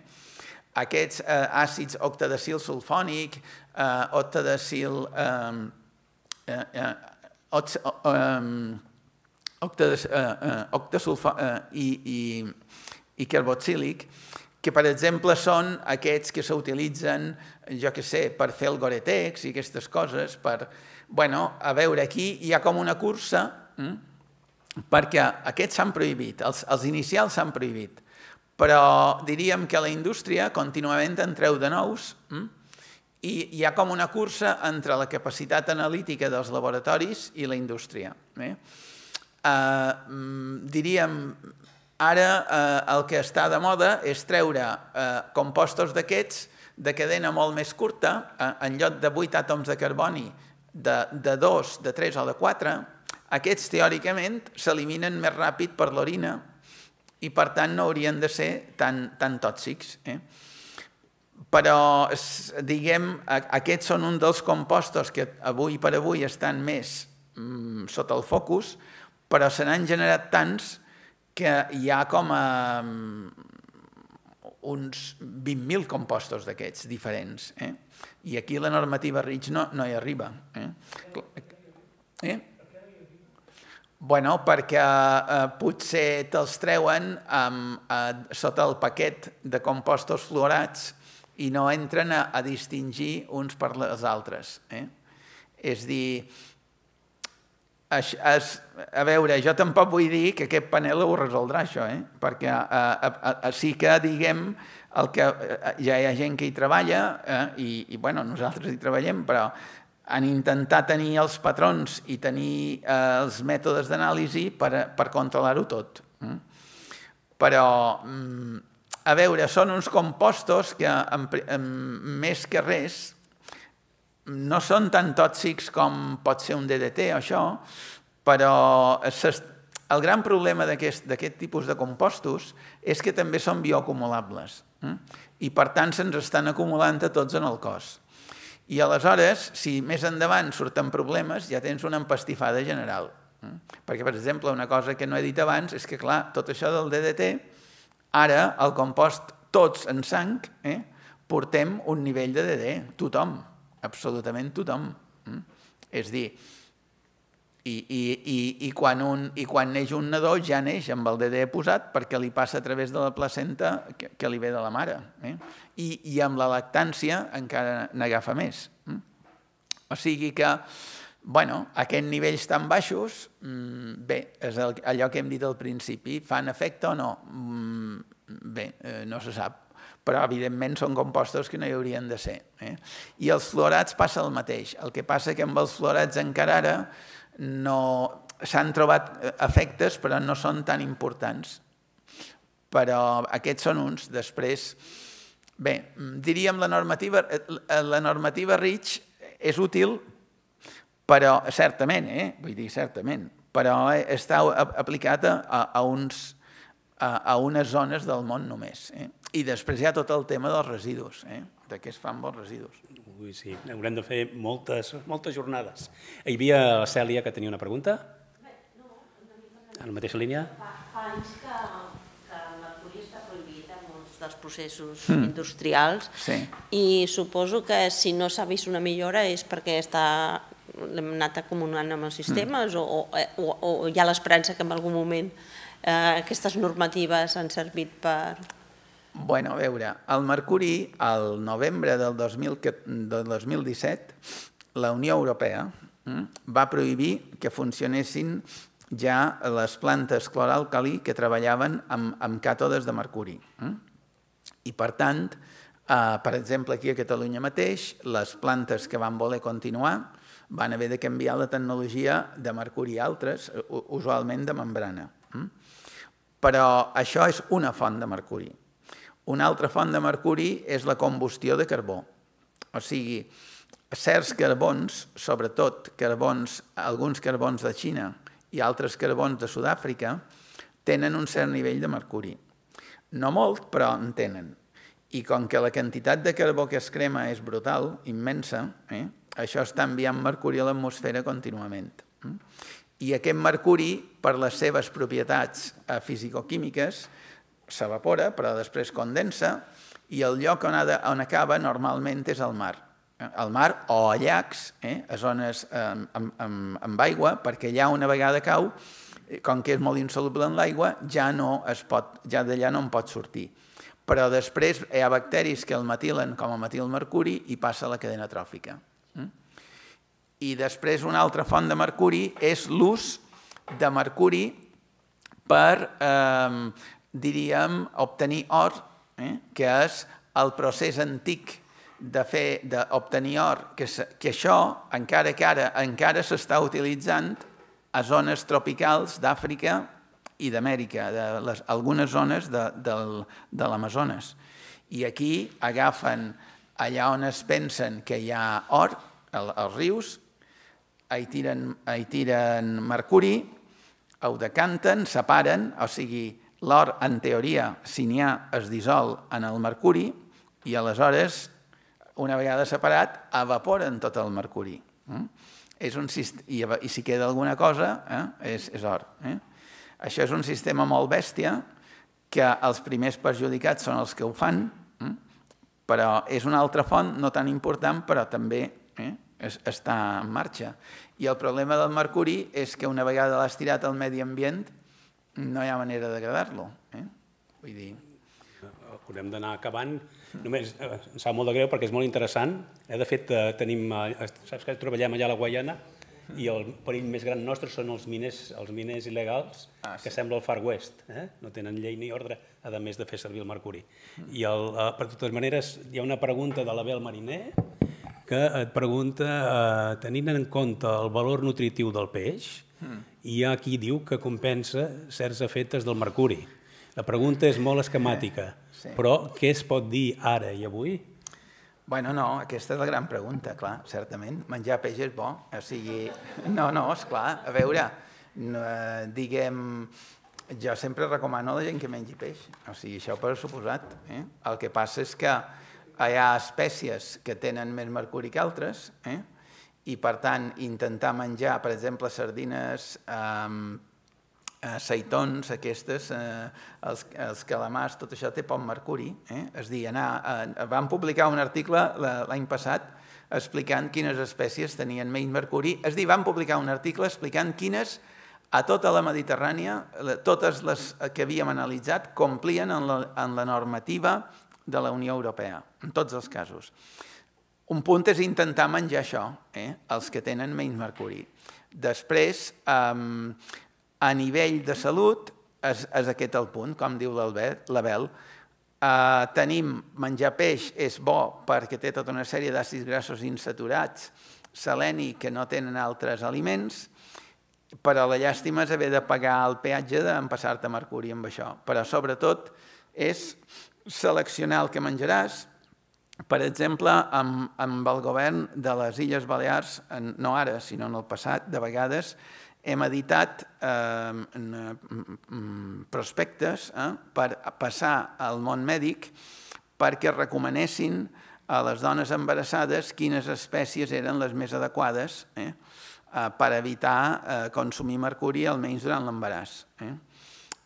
Speaker 2: Aquests eh, àcids octadecil sulfònic, eh, octadecil eh, eh, eh, eh, octades, eh, eh, octasulfò, eh, i, i, i carboxílic, que per exemple són aquests que s'utilitzen, jo que sé, per fer el Goretex i aquestes coses, per... Bueno, a veure, aquí hi ha com una cursa, hm? perquè aquests s'han prohibit, els, els inicials s'han prohibit, però diríem que la indústria contínuament en treu de nous hm? i hi ha com una cursa entre la capacitat analítica dels laboratoris i la indústria. Eh? Uh, diríem, ara uh, el que està de moda és treure uh, compostos d'aquests de cadena molt més curta, uh, en lloc de 8 àtoms de carboni, de, de 2, de 3 o de 4, aquests teòricament s'eliminen més ràpid per l'orina i per tant no haurien de ser tan, tan tòxics. Eh? Però, diguem, aquests són un dels compostos que avui per avui estan més mm, sota el focus, però se n'han generat tants que hi ha com a mm, uns 20.000 compostos d'aquests diferents. Eh? I aquí la normativa RICH no, no hi arriba. Eh? Eh? Bueno, perquè eh, potser te'ls treuen amb, eh, sota el paquet de compostos fluorats i no entren a, a distingir uns per les altres. Eh? És dir, es, es, a veure, jo tampoc vull dir que aquest panel ho resoldrà, això, eh? perquè eh, eh, eh, sí que, diguem, el que, eh, ja hi ha gent que hi treballa eh? I, i, bueno, nosaltres hi treballem, però en intentar tenir els patrons i tenir eh, els mètodes d'anàlisi per, per controlar-ho tot. Mm? Però, mm, a veure, són uns compostos que, en, en, més que res, no són tan tòxics com pot ser un DDT o això, però el gran problema d'aquest tipus de compostos és que també són bioacumulables mm? i per tant se'ns estan acumulant a tots en el cos. I aleshores, si més endavant surten problemes, ja tens una empastifada general. Mm? Perquè, per exemple, una cosa que no he dit abans és que, clar, tot això del DDT, ara, el compost, tots en sang, eh, portem un nivell de DD, tothom, absolutament tothom. Mm? És dir, i, i, i, i, quan un, I quan neix un nadó ja neix amb el DD posat perquè li passa a través de la placenta que, que li ve de la mare. Eh? I, I amb la lactància encara n'agafa més. Mm? O sigui que, bueno, aquests nivells tan baixos, mm, bé, és el, allò que hem dit al principi, fan efecte o no? Mm, bé, eh, no se sap però evidentment són compostos que no hi haurien de ser. Eh? I els fluorats passa el mateix. El que passa que amb els fluorats encara ara no s'han trobat efectes, però no són tan importants. Però aquests són uns. Després, bé, diríem la normativa, la normativa REACH és útil, però certament, eh? vull dir certament, però està aplicada a, a, uns, a, a unes zones del món només. Eh? I després hi ha tot el tema dels residus, eh? de què es fan els residus.
Speaker 1: Vull dir, sí, haurem de fer moltes, moltes jornades. Hi havia la Cèlia que tenia una pregunta? En la mateixa línia?
Speaker 4: Fa, fa anys que, que mercuri està prohibit en molts dels processos mm. industrials
Speaker 2: Sí.
Speaker 4: i suposo que si no s'ha vist una millora és perquè està l'hem anat acumulant amb els sistemes mm. o, o, o, o hi ha l'esperança que en algun moment eh, aquestes normatives han servit per...
Speaker 2: Bueno, a veure, el mercuri, al novembre del, 2000, que- del 2017, la Unió Europea mm, va prohibir que funcionessin ja les plantes cloralcalí que treballaven amb, amb càtodes de mercuri. mm. I, per tant, eh, per exemple, aquí a Catalunya mateix, les plantes que van voler continuar van haver de canviar la tecnologia de mercuri a altres, usualment de membrana. mm. Però això és una font de mercuri. Una altra font de mercuri és la combustió de carbó. O sigui, certs carbons, sobretot carbons, alguns carbons de Xina i altres carbons de Sud-àfrica, tenen un cert nivell de mercuri. No molt, però en tenen. I com que la quantitat de carbó que es crema és brutal, immensa, eh? això està enviant mercuri a l'atmosfera contínuament. Mm? I aquest mercuri, per les seves propietats eh, fisicoquímiques, s'evapora, però després condensa, i el lloc on, ha de, on acaba normalment és al mar. Eh, Al mar o a llacs, eh, a zones eh, amb, amb, amb aigua, perquè allà una vegada cau, eh, com que és molt insoluble en l'aigua, ja no es pot, ja d'allà no en pot sortir. Però després hi ha bacteris que el metilen com a metilmercuri i passa a la cadena tròfica. Mm? I després una altra font de mercuri és l'ús de mercuri per, eh, diríem, obtenir or, eh, que és el procés antic de fer d'obtenir or, que, que això encara que ara encara s'està utilitzant a zones tropicals d'Àfrica i d'Amèrica, de les, algunes zones de, de l'Amazones. I aquí agafen allà on es pensen que hi ha or, als rius, tiren, hi tiren mercuri, ho decanten, separen, o sigui, l'or, en teoria, si n'hi ha, es dissol en el mercuri i aleshores, una vegada separat, evaporen tot el mercuri. Mm? És un. I, si queda alguna cosa, eh? és, és or. Eh? Això és un sistema molt bèstia, que els primers perjudicats són els que ho fan, mm? però és una altra font no tan important, però també eh, es, està en marxa. I el problema del mercuri és que una vegada l'has tirat al medi ambient, no hi ha manera d'agradar-lo. Eh? Vull dir,
Speaker 1: Haurem d'anar acabant. Només eh, em sap molt de greu perquè és molt interessant. Eh, de fet, eh, tenim, eh, saps que treballem allà a la Guaiana i el perill més gran nostre són els miners, els miners il·legals
Speaker 2: Ah, sí.
Speaker 1: que sembla el Far West. Eh? No tenen llei ni ordre, a més de fer servir el mercuri. I el, eh, per totes maneres, hi ha una pregunta de l'Abel Mariner que et pregunta, eh, tenint en compte el valor nutritiu del peix, hi ha qui diu que compensa certs efectes del mercuri. La pregunta és molt esquemàtica,
Speaker 2: Sí.
Speaker 1: però què es pot dir ara i avui?
Speaker 2: Bueno, no, aquesta és la gran pregunta, clar, certament. Menjar peix és bo, o sigui... No, no, és clar, a veure, no, eh, diguem... Jo sempre recomano a la gent que mengi peix, o sigui, això per suposat. Eh? El que passa és que hi ha espècies que tenen més mercuri que altres, eh? I per tant intentar menjar, per exemple, sardines eh, eh, seitons, aquestes, eh, els, els calamars, tot això té poc mercuri. Eh? És dir, anar, eh, van publicar un article la- l'any passat explicant quines espècies tenien menys mercuri. És dir, van publicar un article explicant quines a tota la Mediterrània, totes les que havíem analitzat, complien en la, en la normativa de la Unió Europea, en tots els casos. Un punt és intentar menjar això, eh? els que tenen menys mercuri. Després, a nivell de salut, és, és aquest el punt, com diu l'Abel. Uh, tenim menjar peix és bo perquè té tota una sèrie d'àcids grassos insaturats, seleni que no tenen altres aliments, però la llàstima és haver de pagar el peatge d'empassar-te mercuri amb això. Però sobretot és seleccionar el que menjaràs, per exemple, amb, amb el govern de les Illes Balears, en, no ara, sinó en el passat, de vegades, hem editat eh, prospectes eh, per passar al món mèdic perquè recomanessin a les dones embarassades quines espècies eren les més adequades eh, eh, per evitar eh, consumir mercuri almenys durant l'embaràs. Eh?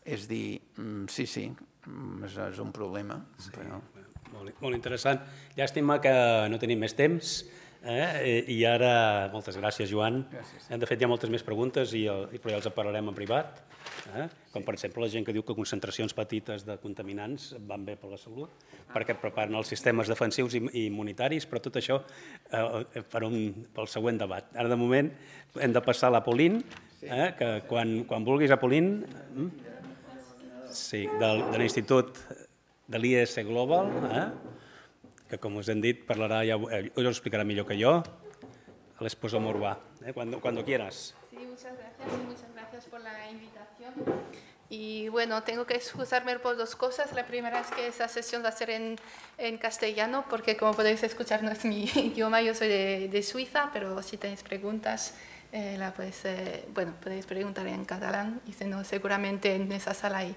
Speaker 2: És dir, mm, sí, sí, és, és un problema. Sí, però...
Speaker 1: molt, molt interessant. Llàstima que no tenim més temps. Eh? I ara, moltes gràcies, Joan. Gràcies. De fet, hi ha moltes més preguntes, i, però ja els parlarem en privat. Eh? Com, per exemple, la gent que diu que concentracions petites de contaminants van bé per la salut, perquè preparen els sistemes defensius i immunitaris, però tot això eh, per un, pel següent debat. Ara, de moment, hem de passar a la Polín, eh? que quan, quan vulguis, a Polín, mm? sí, del, de l'Institut de l'IS Global, eh? que com us hem dit, parlarà, ja, ell ho explicarà millor que jo, l'esposo Morbà, eh? cuando, cuando quieras.
Speaker 5: Sí, muchas gracias, muchas gracias por la invitación. Y bueno, tengo que excusarme por dos cosas. La primera es que esa sesión va a ser en, en castellano, porque como podéis escuchar no es mi *laughs* idioma, yo soy de, de Suiza, pero si tenéis preguntas, eh, la podéis, eh, bueno, podéis preguntar en catalán y si no, seguramente en esa sala hay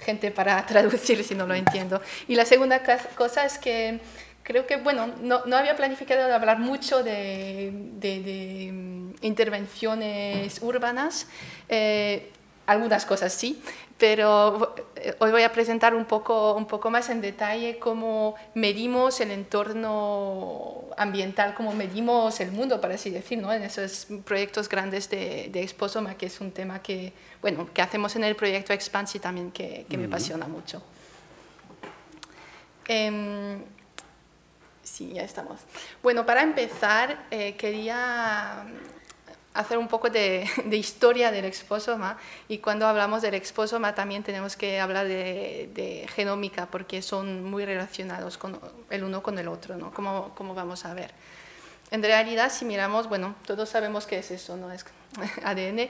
Speaker 5: gente para *laughs* traducir si no lo entiendo. Y la segunda cosa es que creo que, bueno, no, no había planificado hablar mucho de, mm, intervenciones urbanas. Eh, algunas cosas sí, pero eh, hoy voy a presentar un poco, un poco más en detalle cómo medimos el entorno ambiental, cómo medimos el mundo, para así decir, ¿no? en esos proyectos grandes de, de Exposoma, que es un tema que, bueno, que hacemos en el proyecto Expansi también, que, que me apasiona mucho. Eh, sí, ya estamos. Bueno, para empezar, eh, quería hacer un poco de, de, historia del exposoma y cuando hablamos del exposoma también tenemos que hablar de, de, genómica porque son muy relacionados con el uno con el otro, ¿no? Como, como vamos a ver. En realidad, si miramos, bueno, todos sabemos qué es eso, ¿no? Es *laughs* ADN.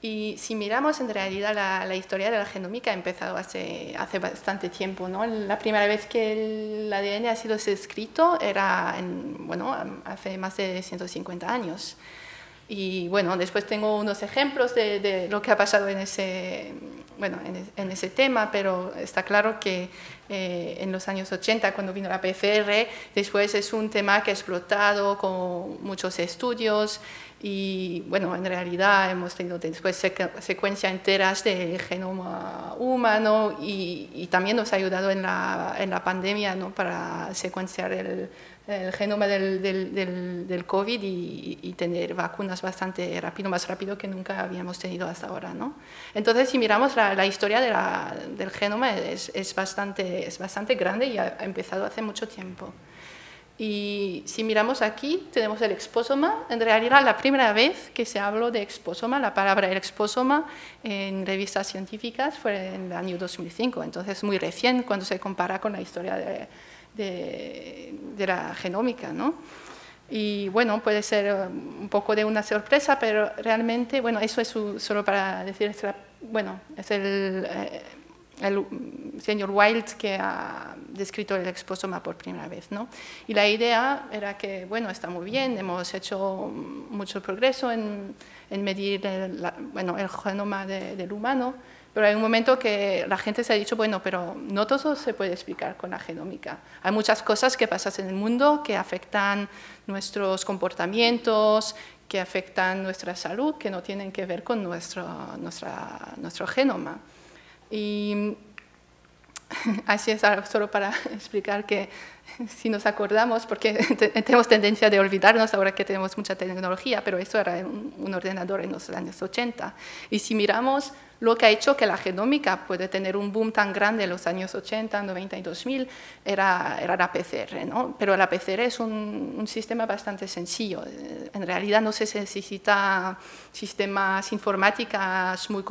Speaker 5: Y si miramos en realidad la, la, historia de la genómica ha empezado hace, hace bastante tiempo. ¿no? La primera vez que el ADN ha sido escrito era en, bueno, hace más de 150 años. Y bueno, después tengo unos ejemplos de, de lo que ha pasado en ese, bueno, en, ese tema, pero está claro que eh, en los años 80, cuando vino la PCR, después es un tema que ha explotado con muchos estudios y bueno, en realidad hemos tenido después secuencias enteras del genoma humano y, y, también nos ha ayudado en la, en la pandemia ¿no? para secuenciar el, el genoma del, del, del, del COVID y, y, tener vacunas bastante rápido, más rápido que nunca habíamos tenido hasta ahora. ¿no? Entonces, si miramos la, la historia de la, del genoma, es, es, bastante, es bastante grande y ha, ha empezado hace mucho tiempo. Y si miramos aquí, tenemos el exposoma. En realidad, la primera vez que se habló de exposoma, la palabra exposoma en revistas científicas fue en el año 2005, entonces muy recién cuando se compara con la historia de, de, la genómica. ¿no? Y bueno, puede ser un poco de una sorpresa, pero realmente, bueno, eso es solo para decir, bueno, es el... Eh, el señor Wild que ha descrito el exposoma por primera vez. ¿no? Y la idea era que, bueno, está muy bien, hemos hecho mucho progreso en, en medir el, bueno, el genoma de, del humano, pero hay un momento que la gente se ha dicho, bueno, pero no todo se puede explicar con la genómica. Hay muchas cosas que pasan en el mundo que afectan nuestros comportamientos, que afectan nuestra salud, que no tienen que ver con nuestro, nuestra, nuestro genoma. Y *laughs* así es solo para *laughs* explicar que si nos acordamos, porque *laughs* tenemos tendencia de olvidarnos ahora que tenemos mucha tecnología, pero eso era un, un, ordenador en los años 80. Y si miramos lo que ha hecho que la genómica puede tener un boom tan grande en los años 80, 90 y 2000, era, era la PCR. ¿no? Pero la PCR es un, sistema bastante sencillo. En realidad no se necesita sistemas informáticos muy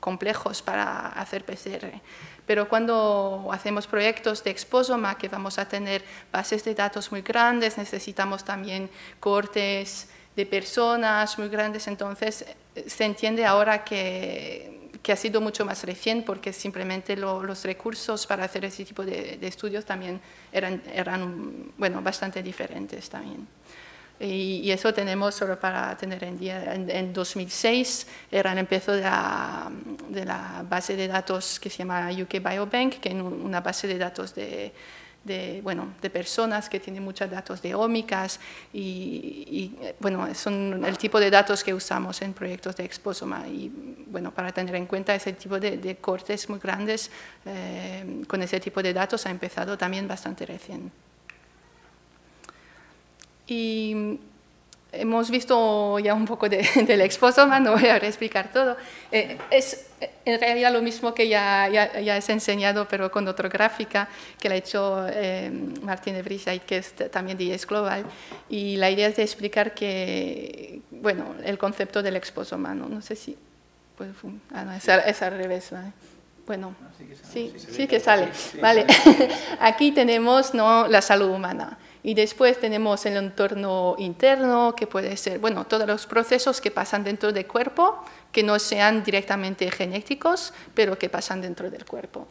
Speaker 5: complejos para hacer PCR. Pero cuando hacemos proyectos de exposoma, que vamos a tener bases de datos muy grandes, necesitamos también cortes de personas muy grandes, entonces eh, se entiende ahora que, ha sido mucho más recién porque simplemente lo, los recursos para hacer ese tipo de, estudios también eran, bastante diferentes también. Y, eso tenemos solo para tener en día. En 2006 era el empiezo de la, de la, base de datos que se llama UK Biobank, que es una base de datos de, de, bueno, de personas que tienen muchos datos de ómicas y, bueno, son el tipo de datos que usamos en proyectos de Exposoma y bueno, para tener en cuenta ese tipo de, cortes muy grandes eh, con ese tipo de datos ha empezado también bastante recién. Y hemos visto ya un poco de, *laughs* del exposoma, no voy a explicar todo. Eh, es en realidad lo mismo que ya, ya, ya es enseñado, pero con otra gráfica que la ha hecho eh, Martín de y que es también de IES Global. Y la idea es de explicar que, bueno, el concepto del exposoma, no, no sé si... Pues, ah, no, es, al revés. Bueno, sí, sí, que sale. Vale, *laughs* aquí tenemos ¿no? la salud humana. Y después tenemos el entorno interno, que puede ser, bueno, todos los procesos que pasan dentro del cuerpo, que no sean directamente genéticos, pero que pasan dentro del cuerpo.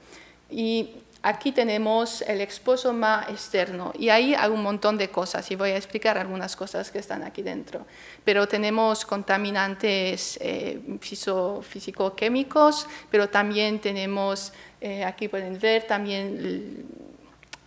Speaker 5: Y aquí tenemos el exposoma externo y ahí hay un montón de cosas y voy a explicar algunas cosas que están aquí dentro. Pero tenemos contaminantes eh, físico-químicos, pero también tenemos, eh, aquí pueden ver también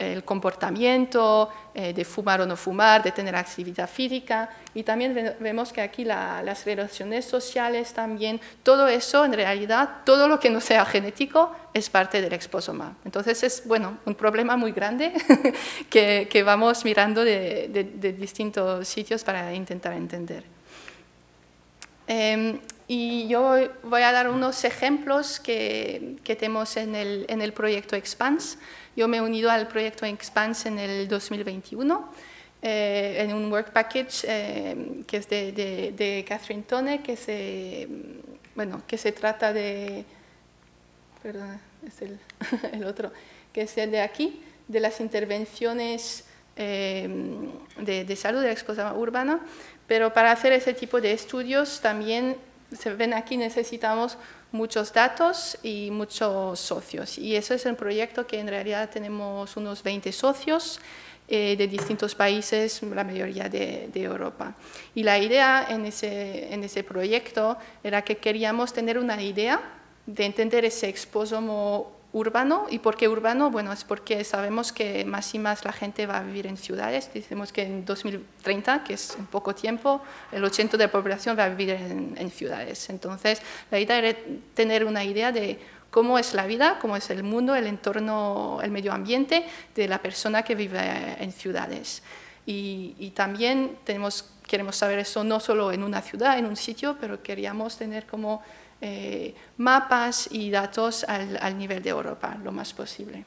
Speaker 5: el comportamiento eh, de fumar o no fumar, de tener actividad física. Y también vemos que aquí las relaciones sociales también, todo eso en realidad, todo lo que no sea genético es parte del exposoma. Entonces es, bueno, un problema muy grande *laughs* que, que, vamos mirando de, de, distintos sitios para intentar entender. Em, y yo voy a dar unos ejemplos que, que tenemos en el, en el proyecto Expanse. Yo me he unido al proyecto Expanse en el 2021 eh, en un work package eh, que es de, de, Catherine Tone, que se, bueno, que se trata de, perdón, es el, *laughs* el, otro, que es el de aquí, de las intervenciones eh, de, de, salud de la exposición urbana, pero para hacer ese tipo de estudios también se ven aquí necesitamos muchos datos y muchos socios. Y eso es un proyecto que en realidad tenemos unos 20 socios eh, de distintos países, la mayoría de, de, Europa. Y la idea en ese, en ese proyecto era que queríamos tener una idea de entender ese exposomo urbano. ¿Y por qué urbano? Bueno, es porque sabemos que más y más la gente va a vivir en ciudades. Decimos que en 2030, que es en poco tiempo, el 80% de la población va a vivir en, ciudades. Entonces, la idea era tener una idea de cómo es la vida, cómo es el mundo, el entorno, el medio ambiente de la persona que vive en ciudades. Y, y también tenemos, queremos saber eso no solo en una ciudad, en un sitio, pero queríamos tener como eh, mapas y datos al, nivel de Europa, lo más posible.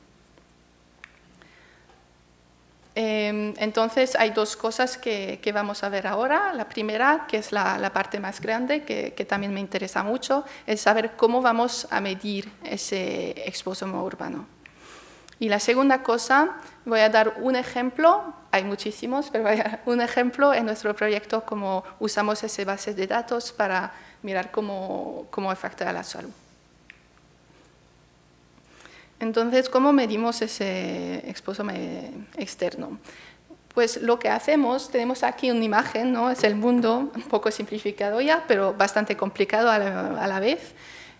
Speaker 5: Em, entonces hay dos cosas que, vamos a ver ahora. La primera, que es la, parte más grande, que, también me interesa mucho, es saber cómo vamos a medir ese exposomo urbano. Y la segunda cosa, voy a dar un ejemplo, hay muchísimos, pero voy a dar un ejemplo en nuestro proyecto, cómo usamos ese base de datos para mirar cómo, cómo afecta a la salud. Entonces, ¿cómo medimos ese exposome externo? Pues lo que hacemos, tenemos aquí una imagen, ¿no? es el mundo, un poco simplificado ya, pero bastante complicado a la, vez.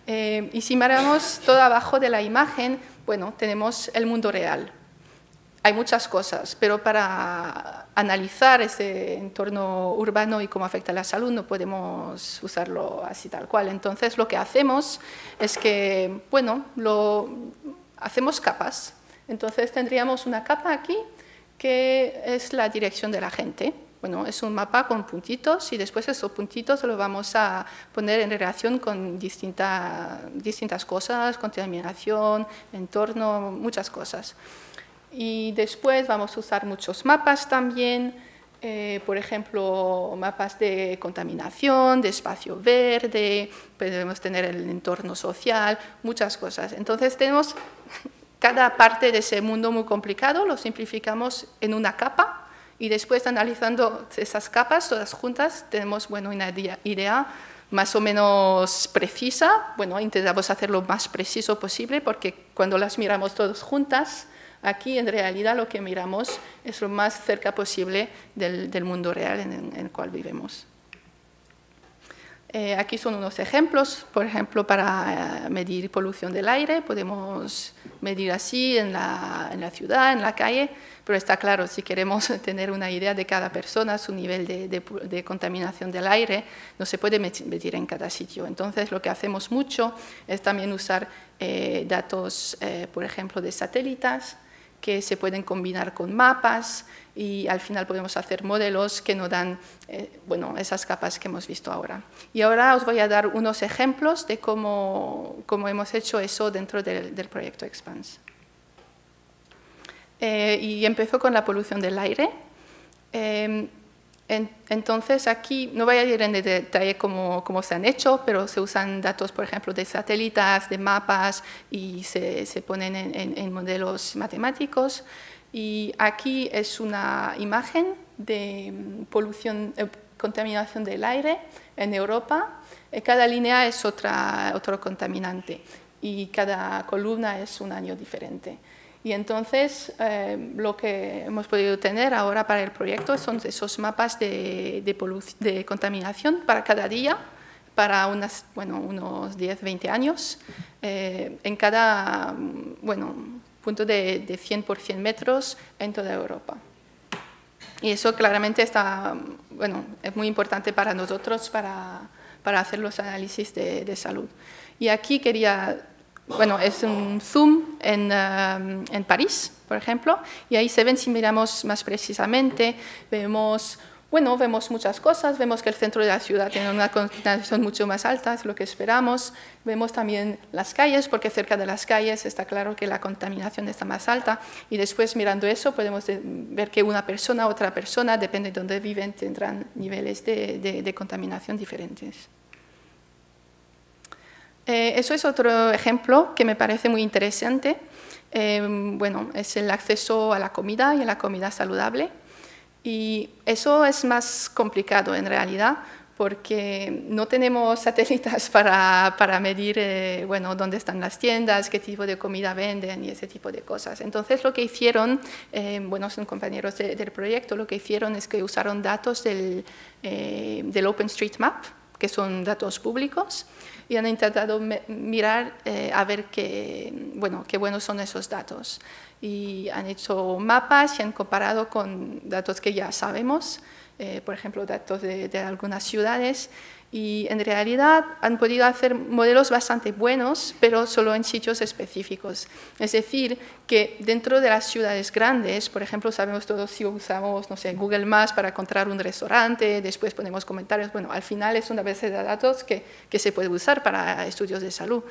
Speaker 5: Eh, y si miramos todo abajo de la imagen, bueno, tenemos el mundo real, hay muchas cosas, pero para analizar ese entorno urbano y cómo afecta a la salud no podemos usarlo así tal cual. Entonces lo que hacemos es que, bueno, lo hacemos capas. Entonces tendríamos una capa aquí que es la dirección de la gente. Bueno, es un mapa con puntitos y después esos puntitos lo vamos a poner en relación con distintas cosas, contaminación, entorno, muchas cosas. Y después vamos a usar muchos mapas también, eh, por ejemplo, mapas de contaminación, de espacio verde, podemos tener el entorno social, muchas cosas. Entonces tenemos cada parte de ese mundo muy complicado, lo simplificamos en una capa y después analizando esas capas todas juntas tenemos bueno, una idea más o menos precisa. Bueno, intentamos hacerlo lo más preciso posible porque cuando las miramos todas juntas, Aquí en realidad lo que miramos es lo más cerca posible del, mundo real en, el cual vivimos. Eh, aquí son unos ejemplos, por ejemplo, para eh, medir polución del aire, podemos medir así en la, en la, ciudad, en la calle, pero está claro, si queremos *laughs* tener una idea de cada persona, su nivel de, de, contaminación del aire, no se puede medir en cada sitio. Entonces, lo que hacemos mucho es también usar eh, datos, por ejemplo, de satélites, que se pueden combinar con mapas, y al final podemos hacer modelos que nos dan eh, bueno, esas capas que hemos visto ahora. Y ahora os voy a dar unos ejemplos de cómo, cómo hemos hecho eso dentro del, del proyecto Expanse. Eh, y empezó con la polución del aire. Eh, entonces aquí no voy a ir en detalle cómo, se han hecho, pero se usan datos, por ejemplo, de satélites, de mapas y se, ponen en, en modelos matemáticos. Y aquí es una imagen de mm, polución, eh, contaminación del aire en Europa. Eh, cada línea es otra, otro contaminante y cada columna es un año diferente. Y entonces eh, lo que hemos podido tener ahora para el proyecto son esos mapas de, de, contaminación para cada día, para unas, bueno, unos 10, 20 años, en cada, bueno, punto de, de 100 por 100 metros en toda Europa. Y eso claramente está, bueno, es muy importante para nosotros para, para hacer los análisis de, de, salud. Y aquí quería, bueno, es un zoom en, um, en París, por ejemplo, y ahí se ven, si miramos más precisamente, vemos bueno, vemos muchas cosas, vemos que el centro de la ciudad tiene una contaminación mucho más alta, es lo que esperamos. Vemos también las calles, porque cerca de las calles está claro que la contaminación está más alta. Y después, mirando eso, podemos ver que una persona, otra persona, depende de dónde viven, tendrán niveles de, contaminación diferentes. Eh, eso es otro ejemplo que me parece muy interesante. Eh, bueno, es el acceso a la comida y a la comida saludable. Y eso es más complicado en realidad porque no tenemos satélites *laughs* para, para medir eh, bueno, dónde están las tiendas, qué tipo de comida venden y ese tipo de cosas. Entonces lo que hicieron, eh, bueno, son compañeros del proyecto, lo que hicieron es que usaron datos del, eh, del OpenStreetMap, que son datos públicos, y han intentado mirar a ver qué, bueno, qué buenos son esos datos. Y han hecho mapas y han comparado con datos que ya sabemos, eh, por ejemplo, datos de, de, algunas ciudades y en realidad han podido hacer modelos bastante buenos, pero solo en sitios específicos. Es decir, que dentro de las ciudades grandes, por ejemplo, sabemos todos si usamos, no sé, Google Maps para encontrar un restaurante, después ponemos comentarios, bueno, al final es una base de datos que, que se puede usar para estudios de salud.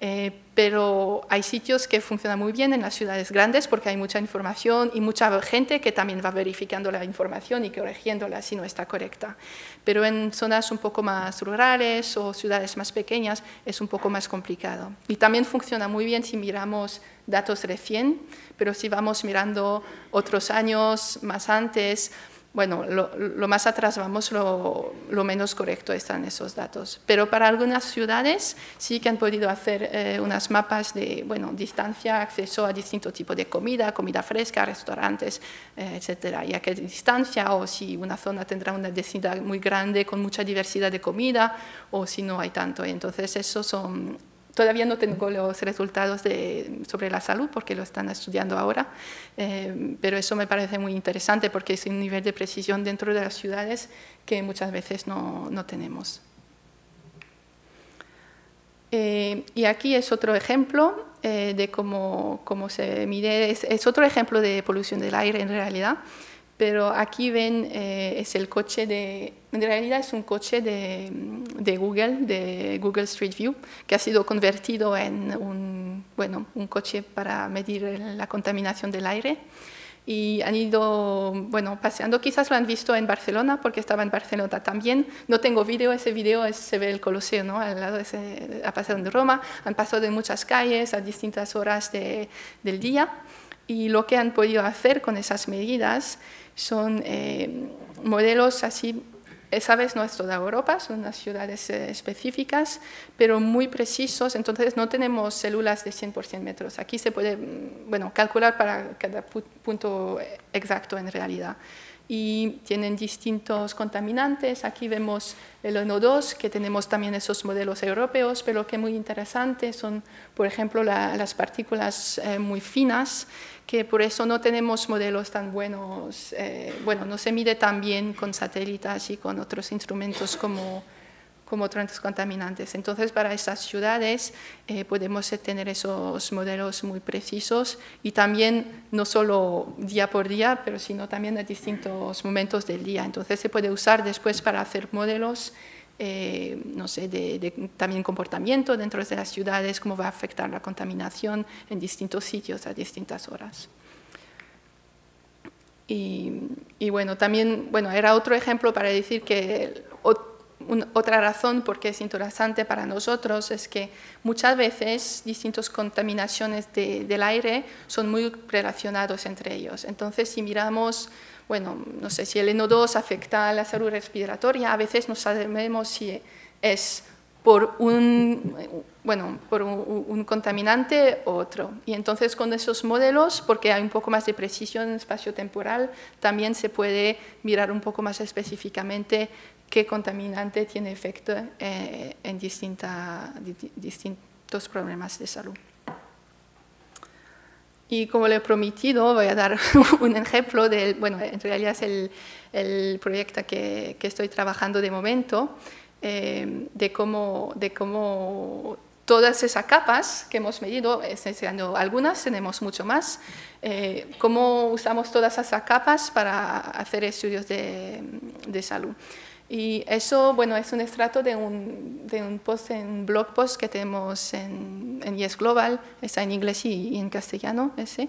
Speaker 5: Eh, pero hay sitios que funcionan muy bien en las ciudades grandes porque hay mucha información y mucha gente que también va verificando la información y corrigiéndola si no está correcta. Pero en zonas un poco más rurales o ciudades más pequeñas es un poco más complicado. Y también funciona muy bien si miramos datos recién, pero si vamos mirando otros años más antes, bueno, lo, más atrás vamos, lo, menos correcto están esos datos. Pero para algunas ciudades sí que han podido hacer eh, unas mapas de bueno, distancia, acceso a distintos tipos de comida, comida fresca, restaurantes, eh, etcétera. Y a qué distancia, o si una zona tendrá una densidad muy grande con mucha diversidad de comida, o si no hay tanto. Entonces, esos son Todavía no tengo los resultados sobre la salud porque lo están estudiando ahora, eh, pero eso me parece muy interesante porque es un nivel de precisión dentro de las ciudades que muchas veces no, no tenemos. Eh, y aquí es otro ejemplo eh, de cómo, cómo, se mide, es, otro ejemplo de polución del aire en realidad pero aquí ven, eh, es el coche de, en realidad es un coche de, de, Google, de Google Street View, que ha sido convertido en un, bueno, un coche para medir la contaminación del aire. Y han ido, bueno, paseando, quizás lo han visto en Barcelona, porque estaba en Barcelona también. No tengo vídeo, ese vídeo se ve el Coloseo, ¿no? Al lado ese, ha pasado en Roma, han pasado de muchas calles a distintas horas de, del día. Y lo que han podido hacer con esas medidas son eh, modelos así, esa vez no es toda Europa, son las ciudades eh, específicas, pero muy precisos, entonces no tenemos células de 100 por 100 metros. Aquí se puede mm, bueno, calcular para cada punto exacto en realidad. y tienen distintos contaminantes. Aquí vemos el NO2, que tenemos también esos modelos europeos, pero que muy interesante son, por ejemplo, las partículas eh, muy finas, que por eso no tenemos modelos tan buenos, eh, bueno, no se mide tan bien con satélites y con otros instrumentos como como otros contaminantes. Entonces, para esas ciudades eh, podemos tener esos modelos muy precisos y también no solo día por día, pero sino también a distintos momentos del día. Entonces, se puede usar después para hacer modelos, eh, no sé, de, también comportamiento dentro de las ciudades, cómo va a afectar la contaminación en distintos sitios a distintas horas. Y, y, bueno, también, bueno, era otro ejemplo para decir que otra razón por qué es interesante para nosotros es que muchas veces distintas contaminaciones del aire son muy relacionados entre ellos. Entonces, si miramos, bueno, no sé si el NO2 afecta a la salud respiratoria, a veces no sabemos si es por un, bueno, por un, contaminante u otro. Y entonces con esos modelos, porque hay un poco más de precisión espacio-temporal, también se puede mirar un poco más específicamente qué contaminante tiene efecto eh, en distintos problemas de salud. Y como le he prometido, voy a dar *laughs* un ejemplo del, bueno, en realidad es el, el proyecto que, que, estoy trabajando de momento, eh, de, cómo, de cómo todas esas capas que hemos medido, enseñando algunas, tenemos mucho más, eh, cómo usamos todas esas capas para hacer estudios de, de salud. Y eso, bueno, es un extracto de un, de un post, en blog post que tenemos en, en Yes Global, está en inglés y, en castellano ese.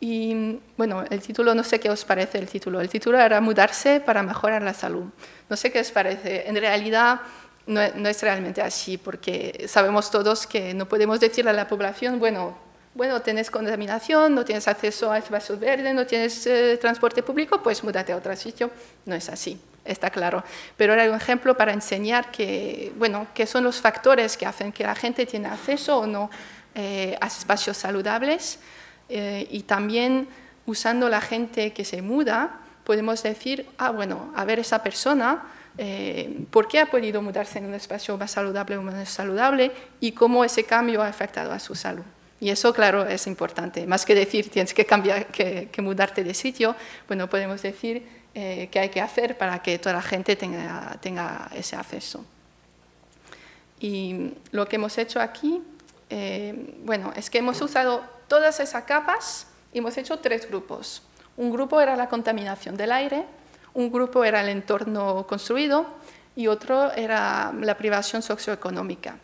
Speaker 5: Y bueno, el título, no sé qué os parece el título. El título era Mudarse para mejorar la salud. No sé qué os parece. En realidad no, no es realmente así, porque sabemos todos que no podemos decirle a la población, bueno, bueno, tienes contaminación, no tienes acceso a espacios verdes, no tienes eh, transporte público, pues múdate a otro sitio. No es así está claro. Pero era un ejemplo para enseñar que, bueno, qué son los factores que hacen que la gente tiene acceso o no eh, a espacios saludables eh, y también usando la gente que se muda, podemos decir, ah, bueno, a ver esa persona, eh, ¿por qué ha podido mudarse en un espacio más saludable o menos saludable y cómo ese cambio ha afectado a su salud? Y eso, claro, es importante. Más que decir tienes que cambiar, que, que mudarte de sitio, bueno, podemos decir eh, que hay que hacer para que toda la gente tenga, tenga ese acceso. Y lo que hemos hecho aquí, eh, bueno, es que hemos usado todas esas capas y hemos hecho tres grupos. Un grupo era la contaminación del aire, un grupo era el entorno construido y otro era la privación socioeconómica.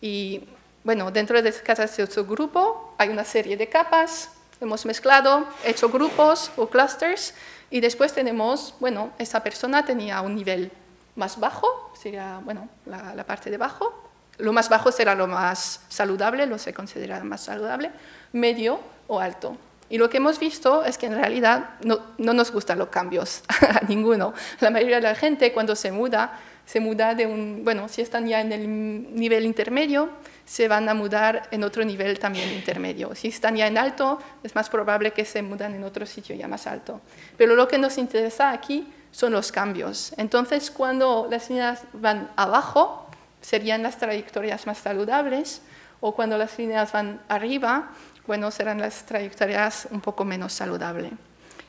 Speaker 5: Y bueno, dentro de cada grupo hay una serie de capas, hemos mezclado, hecho grupos o clusters y después tenemos, bueno, esa persona tenía un nivel más bajo, sería, bueno, la, parte de abajo. Lo más bajo será lo más saludable, lo se considera más saludable, medio o alto. Y lo que hemos visto es que en realidad no, no nos gustan los cambios *laughs* a ninguno. La mayoría de la gente cuando se muda, se muda de un, bueno, si están ya en el nivel intermedio, se van a mudar en otro nivel también intermedio. Si están ya en alto, es más probable que se mudan en otro sitio ya más alto. Pero lo que nos interesa aquí son los cambios. Entonces, cuando las líneas van abajo, serían las trayectorias más saludables, o cuando las líneas van arriba, bueno, serán las trayectorias un poco menos saludables.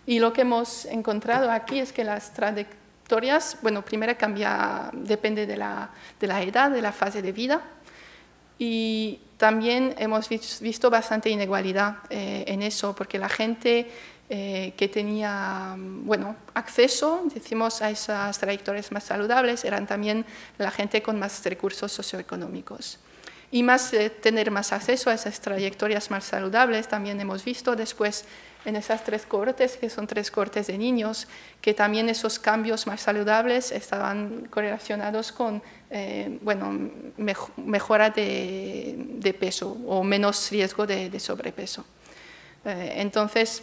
Speaker 5: Y lo que hemos encontrado aquí es que las trayectorias, bueno, primero cambia, depende de la, de la edad, de la fase de vida, y también hemos visto bastante inigualdad eh, en eso, porque la gente eh, que tenía bueno, acceso, decimos, a esas trayectorias más saludables, eran también la gente con más recursos socioeconómicos. Y más eh, tener más acceso a esas trayectorias más saludables, también hemos visto después en esas tres cortes, que son tres cortes de niños, que también esos cambios más saludables estaban correlacionados con eh, bueno, mejora de, peso o menos riesgo de, sobrepeso. Eh, entonces,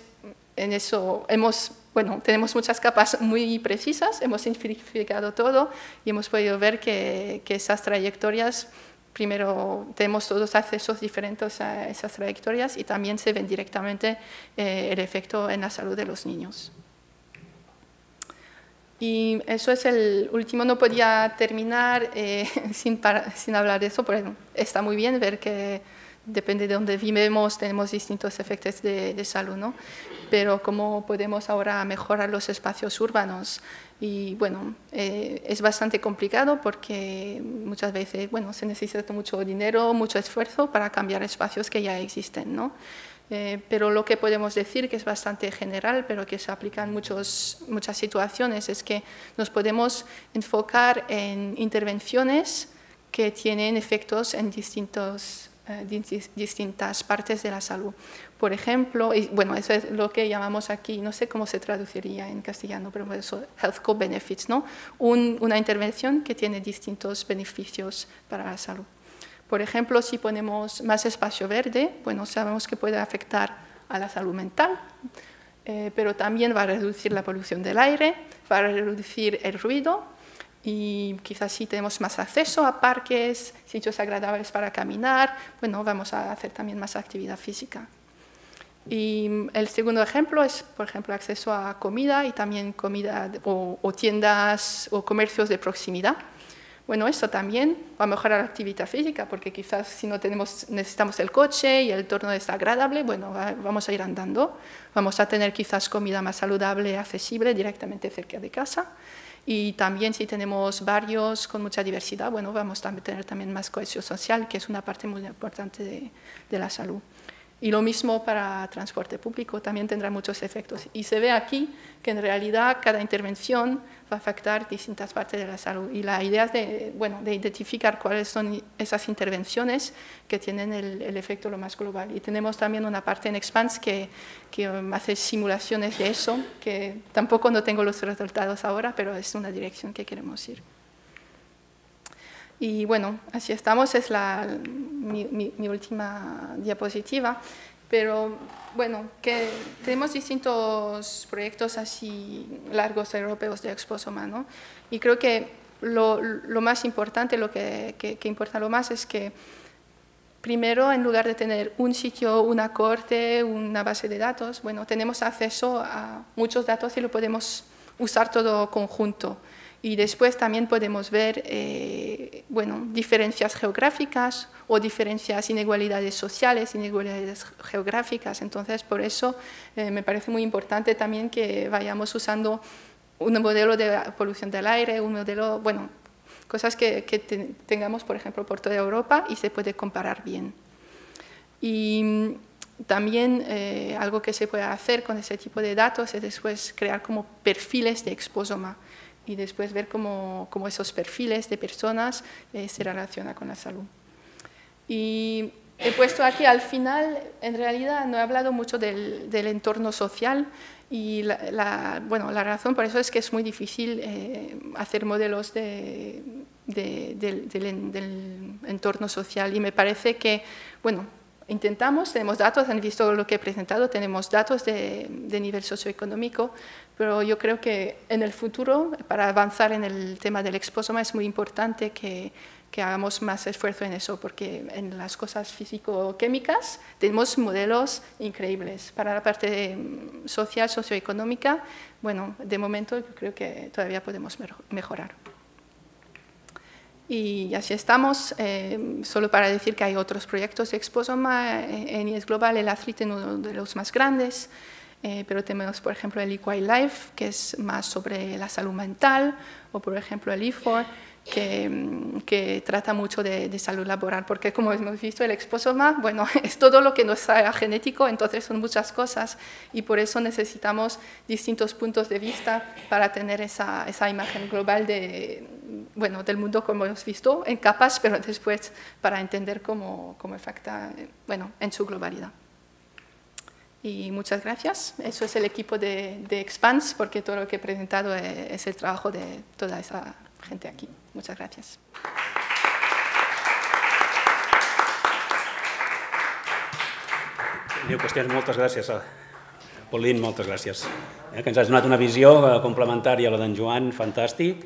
Speaker 5: en eso hemos, bueno, tenemos muchas capas muy precisas, hemos simplificado todo y hemos podido ver que, que esas trayectorias primero tenemos todos accesos diferentes a esas trayectorias y también se ven directamente eh, el efecto en la salud de los niños. Y eso es el último, no podía terminar eh, *laughs* sin, sin hablar de eso, pero está muy bien ver que depende de dónde vivimos, tenemos distintos efectos de, de salud, ¿no? Pero cómo podemos ahora mejorar los espacios urbanos. Y bueno, eh, es bastante complicado porque muchas veces, bueno, se necesita mucho dinero, mucho esfuerzo para cambiar espacios que ya existen, ¿no? Eh, pero lo que podemos decir, que es bastante general, pero que se aplica en muchos, muchas situaciones, es que nos podemos enfocar en intervenciones que tienen efectos en distintos, eh, distintas partes de la salud. Por ejemplo, y bueno, eso es lo que llamamos aquí, no sé cómo se traduciría en castellano, pero eso, health co-benefits, ¿no? una intervención que tiene distintos beneficios para la salud. Por ejemplo, si ponemos más espacio verde, bueno, sabemos que puede afectar a la salud mental, eh, pero también va a reducir la polución del aire, va a reducir el ruido y quizás si tenemos más acceso a parques, sitios agradables para caminar, bueno, vamos a hacer también más actividad física. Y el segundo ejemplo es, por ejemplo, acceso a comida y también comida o tiendas o comercios de proximidad. Bueno, esto también va a mejorar la actividad física, porque quizás si no tenemos, necesitamos el coche y el entorno es agradable, bueno, vamos a ir andando, vamos a tener quizás comida más saludable, accesible directamente cerca de casa. Y también si tenemos barrios con mucha diversidad, bueno, vamos a tener también más cohesión social, que es una parte muy importante de, de la salud. Y lo mismo para transporte público, también tendrá muchos efectos. Y se ve aquí que en realidad cada intervención va a afectar distintas partes de la salud. Y la idea es de, bueno, de identificar cuáles son esas intervenciones que tienen el, efecto lo más global. Y tenemos también una parte en Expans que, que hace simulaciones de eso, que tampoco no tengo los resultados ahora, pero es una dirección que queremos ir. Y bueno, así estamos, es la, mi, mi, última diapositiva, pero bueno, que tenemos distintos proyectos así largos europeos de Exposoma, ¿no? Y creo que lo, más importante, lo que, que, que, importa lo más es que primero, en lugar de tener un sitio, una corte, una base de datos, bueno, tenemos acceso a muchos datos y lo podemos usar todo conjunto. Y después también podemos ver eh, bueno, diferencias geográficas o diferencias, inigualidades sociales, inigualidades geográficas. Entonces, por eso eh, me parece muy importante también que vayamos usando un modelo de polución del aire, un modelo, bueno, cosas que, que tengamos, por ejemplo, por toda Europa y se puede comparar bien. Y mm, también eh, algo que se puede hacer con ese tipo de datos es después crear como perfiles de exposoma y después ver cómo, cómo esos perfiles de personas eh, se relacionan con la salud. Y he puesto aquí al final, en realidad no he hablado mucho del, del entorno social y la, bueno, la razón por eso es que es muy difícil eh, hacer modelos de, del, del, entorno social y me parece que, bueno, intentamos, tenemos datos, han visto lo que he presentado, tenemos datos de, de, nivel socioeconómico, pero yo creo que en el futuro, para avanzar en el tema del exposoma, es muy importante que, que hagamos más esfuerzo en eso, porque en las cosas físico-químicas tenemos modelos increíbles. Para la parte social, socioeconómica, bueno, de momento yo creo que todavía podemos mejorar. Y así estamos, eh, solo para decir que hay otros proyectos de Exposoma, eh, en IES Global el ATHRIT es uno de los más grandes, eh, pero tenemos, por ejemplo, el Equine Life, que es más sobre la salud mental, o por ejemplo el IFOR, que, mm, que trata mucho de, salud laboral, porque como hemos visto, el exposoma, bueno, *laughs* es todo lo que nos sea genético, entonces son muchas cosas, y por eso necesitamos distintos puntos de vista para tener esa, esa imagen global de, bueno, del mundo como hemos visto, en capas, pero después para entender cómo, cómo afecta bueno, en su globalidad. Y muchas gracias. Eso es el equipo de, de Expans, porque todo lo que he presentado es, el trabajo de toda esa gente aquí. Muchas gracias.
Speaker 1: Diu qüestions, moltes gràcies. Paulín, moltes gràcies. Eh, que ens has donat una visió eh, complementària a la d'en Joan, fantàstic.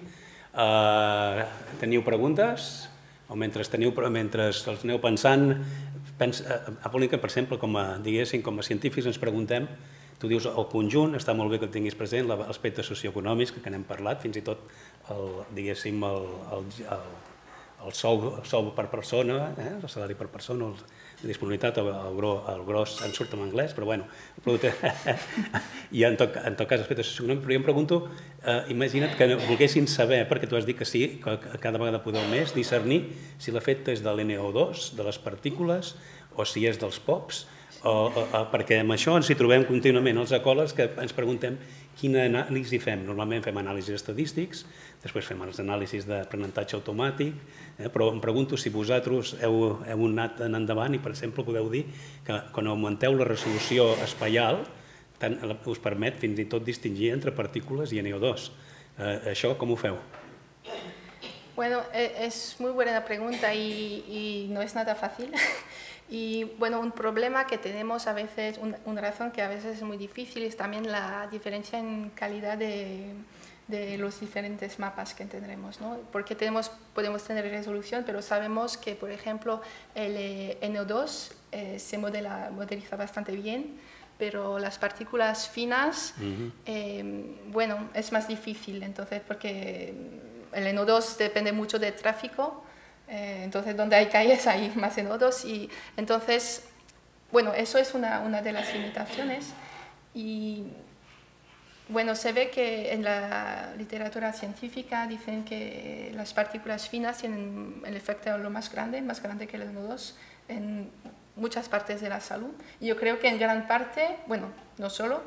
Speaker 1: Eh, teniu preguntes? O mentre, teniu, mentre els aneu pensant, pensa, a Polínica, per exemple, com a, diguéssim, com a científics ens preguntem tu dius el conjunt, està molt bé que tinguis present, l'aspecte socioeconòmic que n'hem parlat, fins i tot el, diguéssim, el, el, el, el, sou, el sou per persona, eh? el salari per persona, el, la disponibilitat, gros, el gros en surt en anglès, però bueno, el producte... *laughs* i en tot, en tot cas aspecte socioeconòmic, però jo em pregunto, eh, imagina't que volguessin saber, perquè tu has dit que sí, que cada vegada podeu més, discernir si l'efecte és de l'NO2, de les partícules, o si és dels pops, o, o, o, perquè amb això ens hi trobem contínuament els ecòlegs que ens preguntem quina anàlisi fem. Normalment fem anàlisis estadístics, després fem els anàlisis d'aprenentatge automàtic, eh, però em pregunto si vosaltres heu, heu anat en endavant i, per exemple, podeu dir que quan augmenteu la resolució espaial tant, us permet fins i tot distingir entre partícules i NO2. Eh, això com ho feu?
Speaker 5: Bueno, es muy buena pregunta y, y no es nada fácil. Y *laughs* bueno, un problema que tenemos a veces, una razón que a veces es muy difícil es también la diferencia en calidad de, de los diferentes mapas que tendremos, ¿no? Porque tenemos, podemos tener resolución, pero sabemos que, por ejemplo, el eh, NO2 eh, se modela, modeliza bastante bien, pero las partículas finas, eh, bueno, es más difícil, entonces, porque el NO2 depende mucho del tráfico, eh, entonces, donde hay calles hay más nodos y entonces, bueno, eso es una, una, de las limitaciones y bueno, se ve que en la literatura científica dicen que las partículas finas tienen el efecto lo más grande, más grande que el nodos en muchas partes de la salud. Y yo creo que en gran parte, bueno, no solo,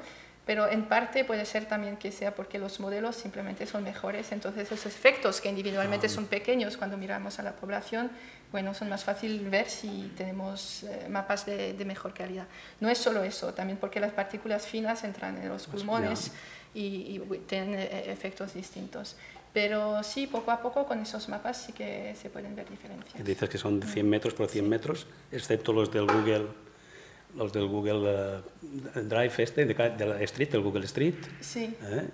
Speaker 5: pero en parte puede ser también que sea porque los modelos simplemente son mejores, entonces esos efectos que individualmente ah. son pequeños cuando miramos a la población, bueno, son más fácil ver si tenemos eh, mapas de, de, mejor calidad. No es solo eso, también porque las partículas finas entran en los pulmones y, y, tienen eh, efectos distintos. Pero sí, poco a poco con esos mapas sí que se pueden ver diferencias.
Speaker 1: Dices que son de 100 metros por 100 metros, excepto los del Google los del Google uh, Drive este, de, de, la Street, del Google Street.
Speaker 5: Sí.
Speaker 1: ¿Eh?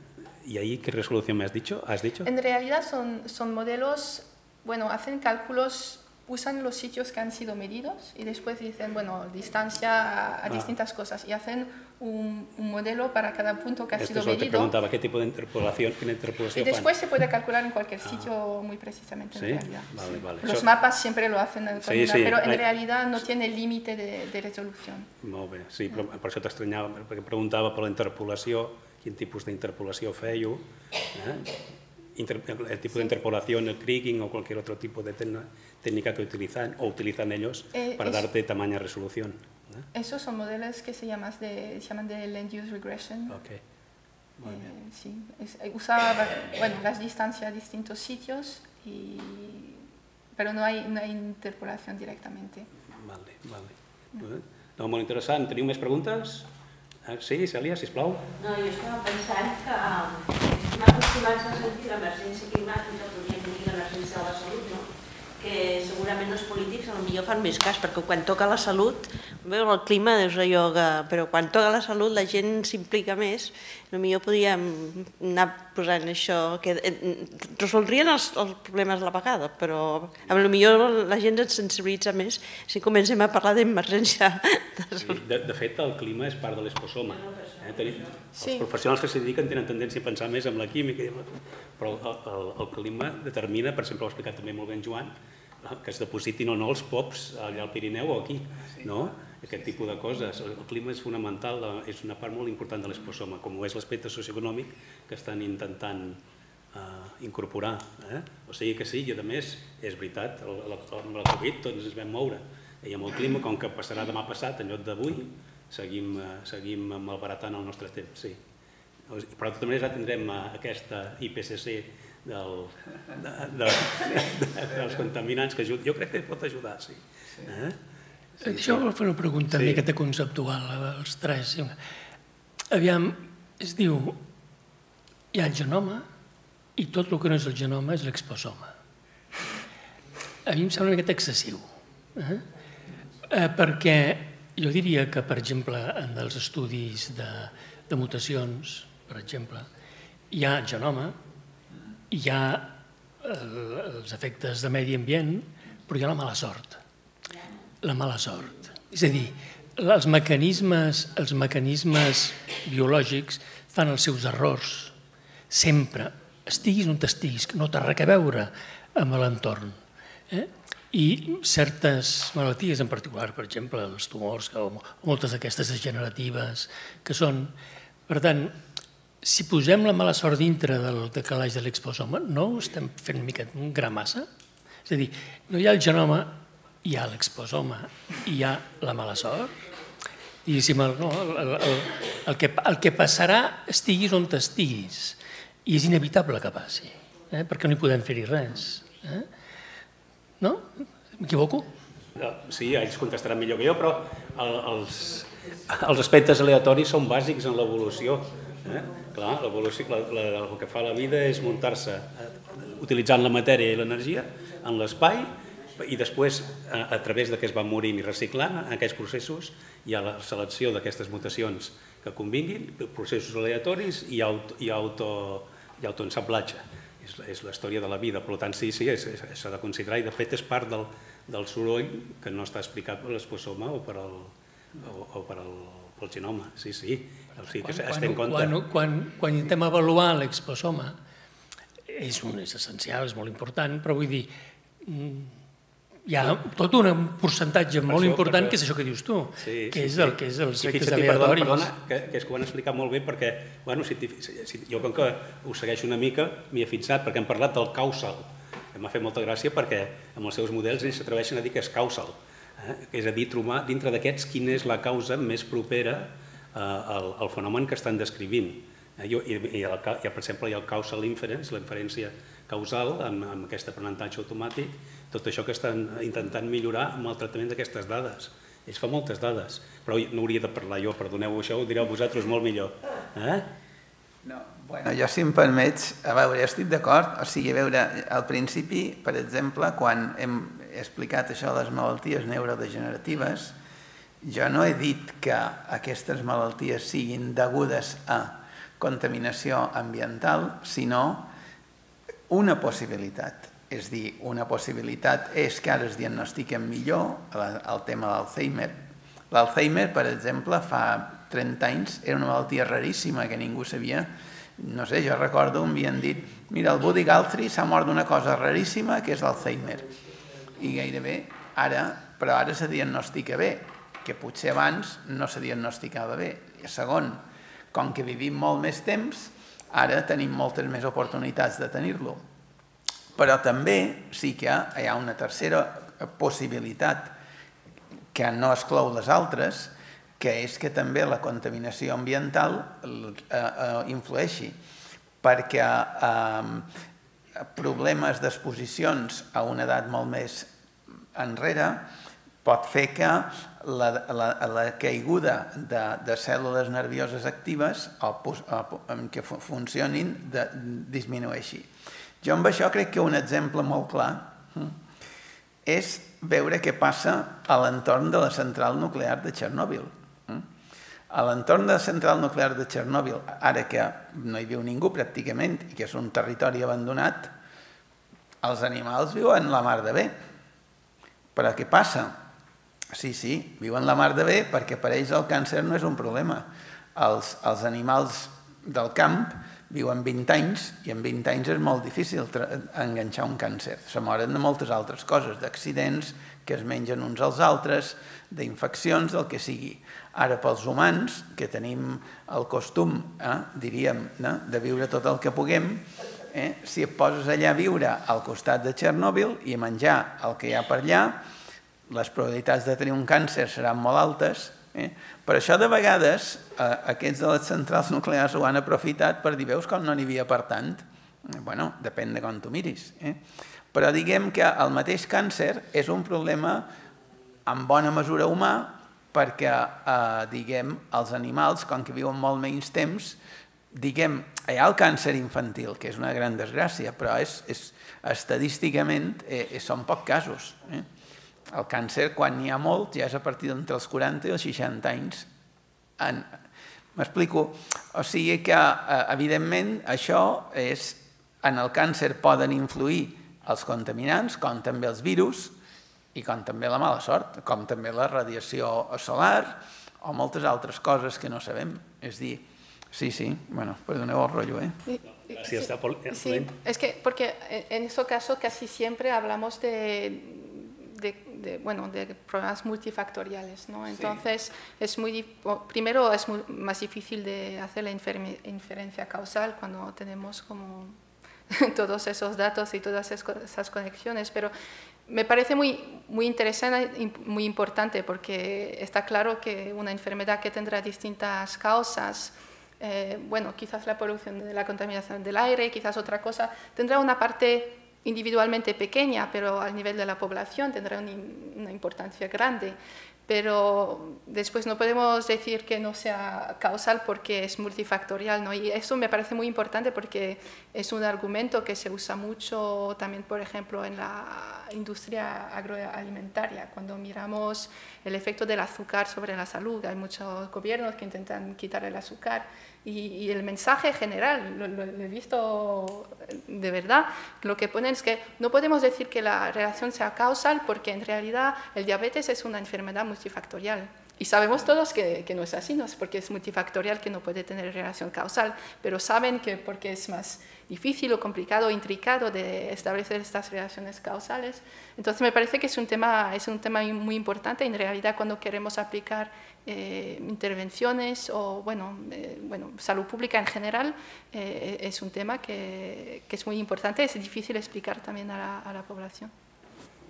Speaker 1: ¿Y ahí qué resolución me has dicho? ¿Has dicho?
Speaker 5: En realidad son, son modelos, bueno, hacen cálculos usan los sitios que han sido medidos y después dicen, bueno, distancia a, a ah. distintas cosas y hacen un, un, modelo para cada punto que ha sido medido. te
Speaker 1: preguntaba qué tipo de interpolación, qué interpolación
Speaker 5: Y después se puede calcular en cualquier ah. sitio muy precisamente
Speaker 1: ¿Sí?
Speaker 5: en realidad.
Speaker 1: Vale, vale.
Speaker 5: Los Eso... mapas siempre lo hacen en sí, sí. pero en Hay... realidad no tiene límite de, de resolución.
Speaker 1: Molt bé, sí, però per això t'estranyava, perquè preguntava per la interpolació, quin tipus d'interpolació fèieu, eh? Inter, el tipo de interpolación, el kriging o cualquier otro tipo de técnica que utilizan o utilizan ellos eh, para es, darte tamaña resolución.
Speaker 5: ¿eh? Esos son modelos que se llaman de, se llaman de Land Use Regression.
Speaker 1: Okay. Muy
Speaker 5: eh,
Speaker 1: bien.
Speaker 5: Sí, es, eh, usa bueno, las distancias a distintos sitios, y, pero no hay, no hay interpolación directamente.
Speaker 1: Vale, vale. Mm. No, molt interessant. Teniu més preguntes? Sí, Cèlia, sisplau.
Speaker 4: No, jo estava pensant que m'ha acostumat a sentir l'emergència climàtica, podríem dir l'emergència de la salut, no? Que segurament els polítics potser fan més cas, perquè quan toca la salut, veu el clima és allò que... però quan toca la salut la gent s'implica més, potser podríem anar posant això, que eh, resoldrien els, els problemes a la vegada, però potser la gent ens sensibilitza més si comencem a parlar d'emergència
Speaker 1: de salut. De, de fet, el clima és part de l'esposoma. Eh? Tenim, sí. Els professionals que s'hi dediquen tenen tendència a pensar més en la química, però el, el, el clima determina, per exemple, ho ha explicat també molt ben Joan, que es depositin o no els pops allà al Pirineu o aquí, no? Aquest tipus de coses. El clima és fonamental, és una part molt important de l'esposoma, com ho és l'aspecte socioeconòmic que estan intentant uh, incorporar. Eh? O sigui que sí, i a més, és veritat, amb la Covid tots ens vam moure. I amb el clima, com que passarà demà passat en lloc d'avui, seguim, uh, seguim malbaratant el nostre temps, sí. Però de tota manera tindrem uh, aquesta IPCC del, de, de, de, dels contaminants, que jo crec que pot ajudar, sí. Eh?
Speaker 6: Sí Això vol fer una pregunta sí. una miqueta conceptual als tres. Aviam, es diu, hi ha el genoma i tot el que no és el genoma és l'exposoma. A mi em sembla una miqueta excessiu, eh? Eh, perquè jo diria que, per exemple, en els estudis de, de mutacions, per exemple, hi ha genoma, hi ha eh, els efectes de medi ambient, però hi ha la mala sort. La mala sort. És a dir, els mecanismes, els mecanismes biològics fan els seus errors. Sempre, estiguis on que no té res a veure amb l'entorn. Eh? I certes malalties, en particular, per exemple, els tumors o moltes d'aquestes degeneratives que són... Per tant, si posem la mala sort dintre del decalaix de l'exposoma, no estem fent una mica un gra massa? És a dir, no hi ha el genoma, hi ha l'exposoma, hi ha la mala sort, diguéssim, el, no, el, el, el, que, el que passarà estiguis on estiguis, i és inevitable que passi, eh? perquè no hi podem fer-hi res. Eh? No? M'equivoco?
Speaker 1: Sí, ells contestaran millor que jo, però el, els, els aspectes aleatoris són bàsics en l'evolució. Eh? Clar, l'evolució, el que fa la vida és muntar-se eh, utilitzant la matèria i l'energia en l'espai i després, a, a través de què es va morint i reciclant, en aquests processos hi ha la selecció d'aquestes mutacions que convinguin, processos aleatoris i, auto, i, auto, i autoensamblatge. És, és la història de la vida, per tant, sí, sí, s'ha de considerar i de fet és part del, del soroll que no està explicat per l'esposoma o per el, o, o per el, pel genoma, sí, sí. O sigui que quan, es té en compte.
Speaker 6: Quan, quan, quan intentem avaluar l'exposoma, és, un, és essencial, és molt important, però vull dir, mm, hi ha tot un percentatge per molt això, important que és això que dius tu, sí, que és sí, el que és els efectes aleatoris.
Speaker 1: Perdona, que, que és que ho han explicat molt bé perquè, bueno, si, si, jo com que ho segueixo una mica, m'hi he fixat perquè hem parlat del causal, m'ha fet molta gràcia perquè amb els seus models ells s'atreveixen a dir que és causal, eh? és a dir, trobar dintre d'aquests quina és la causa més propera eh, al, al fenomen que estan descrivint. Eh? I, i, i, el, i, per exemple, hi ha el causal inference, la inferència causal amb, amb aquest aprenentatge automàtic, tot això que estan intentant millorar amb el tractament d'aquestes dades. Ells fa moltes dades, però no hauria de parlar jo, perdoneu això, ho direu vosaltres molt millor. Eh?
Speaker 2: No, bueno, jo si em permets, a veure, estic d'acord, o sigui, a veure, al principi, per exemple, quan hem explicat això de les malalties neurodegeneratives, jo no he dit que aquestes malalties siguin degudes a contaminació ambiental, sinó una possibilitat. És dir, una possibilitat és que ara es diagnostiquen millor el tema d'Alzheimer. L'Alzheimer, per exemple, fa 30 anys era una malaltia raríssima que ningú sabia. No sé, jo recordo, em havien dit mira, el Woody Guthrie s'ha mort d'una cosa raríssima que és l'Alzheimer. I gairebé ara, però ara se diagnostica bé, que potser abans no se diagnosticava bé. I segon, com que vivim molt més temps, ara tenim moltes més oportunitats de tenir-lo. Però també sí que hi ha una tercera possibilitat que no exclou les altres, que és que també la contaminació ambiental eh, eh, influeixi, perquè eh, problemes d'exposicions a una edat molt més enrere pot fer que la, la, la caiguda de, de cèl·lules nervioses actives o, o, que funcionin de, disminueixi. Jo amb això crec que un exemple molt clar hm, és veure què passa a l'entorn de la central nuclear de Txernòbil. Hm. A l'entorn de la central nuclear de Txernòbil, ara que no hi viu ningú pràcticament i que és un territori abandonat, els animals viuen la mar de bé. Però què passa? Sí, sí, viuen la mar de bé perquè per ells el càncer no és un problema. Els, els animals del camp viuen 20 anys i en 20 anys és molt difícil enganxar un càncer. Se moren de moltes altres coses, d'accidents que es mengen uns als altres, d'infeccions, del que sigui. Ara, pels humans, que tenim el costum, eh, diríem, eh, de viure tot el que puguem, eh, si et poses allà a viure al costat de Txernòbil i a menjar el que hi ha per allà, les probabilitats de tenir un càncer seran molt altes, eh? per això de vegades eh, aquests de les centrals nuclears ho han aprofitat per dir, veus com no n'hi havia per tant? Eh, bueno, depèn de com tu miris. Eh? Però diguem que el mateix càncer és un problema en bona mesura humà perquè, eh, diguem, els animals, com que viuen molt menys temps, diguem, hi ha el càncer infantil, que és una gran desgràcia, però és, és estadísticament eh, són poc casos. Eh? El càncer, quan n'hi ha molt, ja és a partir d'entre els 40 i els 60 anys. M'explico? O sigui que, eh, evidentment, això és... En el càncer poden influir els contaminants, com també els virus, i com també la mala sort, com també la radiació solar o moltes altres coses que no sabem. És dir, sí, sí, bueno, perdoneu el rotllo, eh?
Speaker 1: Gracias,
Speaker 5: sí, sí, es que porque en en esos casos casi siempre hablamos de, de, de, bueno, de problemas multifactoriales, ¿no? Entonces, es muy, primero es muy- más difícil de hacer la inferencia causal cuando tenemos como *laughs* todos esos datos y todas esas- conexiones, pero me parece muy, muy interesante muy importante porque está claro que una enfermedad que tendrá distintas causas, eh, bueno, quizás la polución de la contaminación del aire, quizás otra cosa, tendrá una parte individualmente pequeña, pero al nivel de la población tendrá una importancia grande. Pero después no podemos decir que no sea causal porque es multifactorial, ¿no? Y eso me parece muy importante porque es un argumento que se usa mucho también, por ejemplo, en la industria agroalimentaria. Cuando miramos el efecto del azúcar sobre la salud, hay muchos gobiernos que intentan quitar el azúcar y, y el mensaje general, lo, lo- he visto de verdad, lo que ponen es que no podemos decir que la relación sea causal porque en realidad el diabetes es una enfermedad multifactorial. Y sabemos todos que, que no es así, no es porque es multifactorial que no puede tener relación causal, pero saben que porque es más difícil o complicado o intricado de establecer estas relaciones causales. Entonces me parece que es un tema, es un tema muy importante. En realidad cuando queremos aplicar eh, intervenciones o bueno, eh, bueno, salud pública en general, eh, es un tema que, que es muy importante, es difícil explicar también a la, a la población.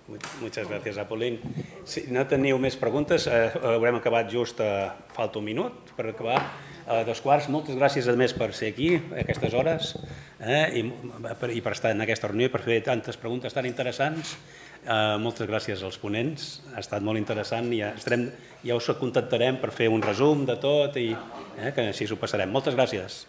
Speaker 1: Mu- Moltes gràcies, Apolín. Si no teniu més preguntes, eh, haurem acabat just a falta un minut per acabar a dos quarts. Moltes gràcies a més per ser aquí a aquestes hores eh, i, per, i per estar en aquesta reunió i per fer tantes preguntes tan interessants. Eh, moltes gràcies als ponents, ha estat molt interessant i ja, estarem, ja us contactarem per fer un resum de tot i eh, que així s'ho passarem. Moltes gràcies.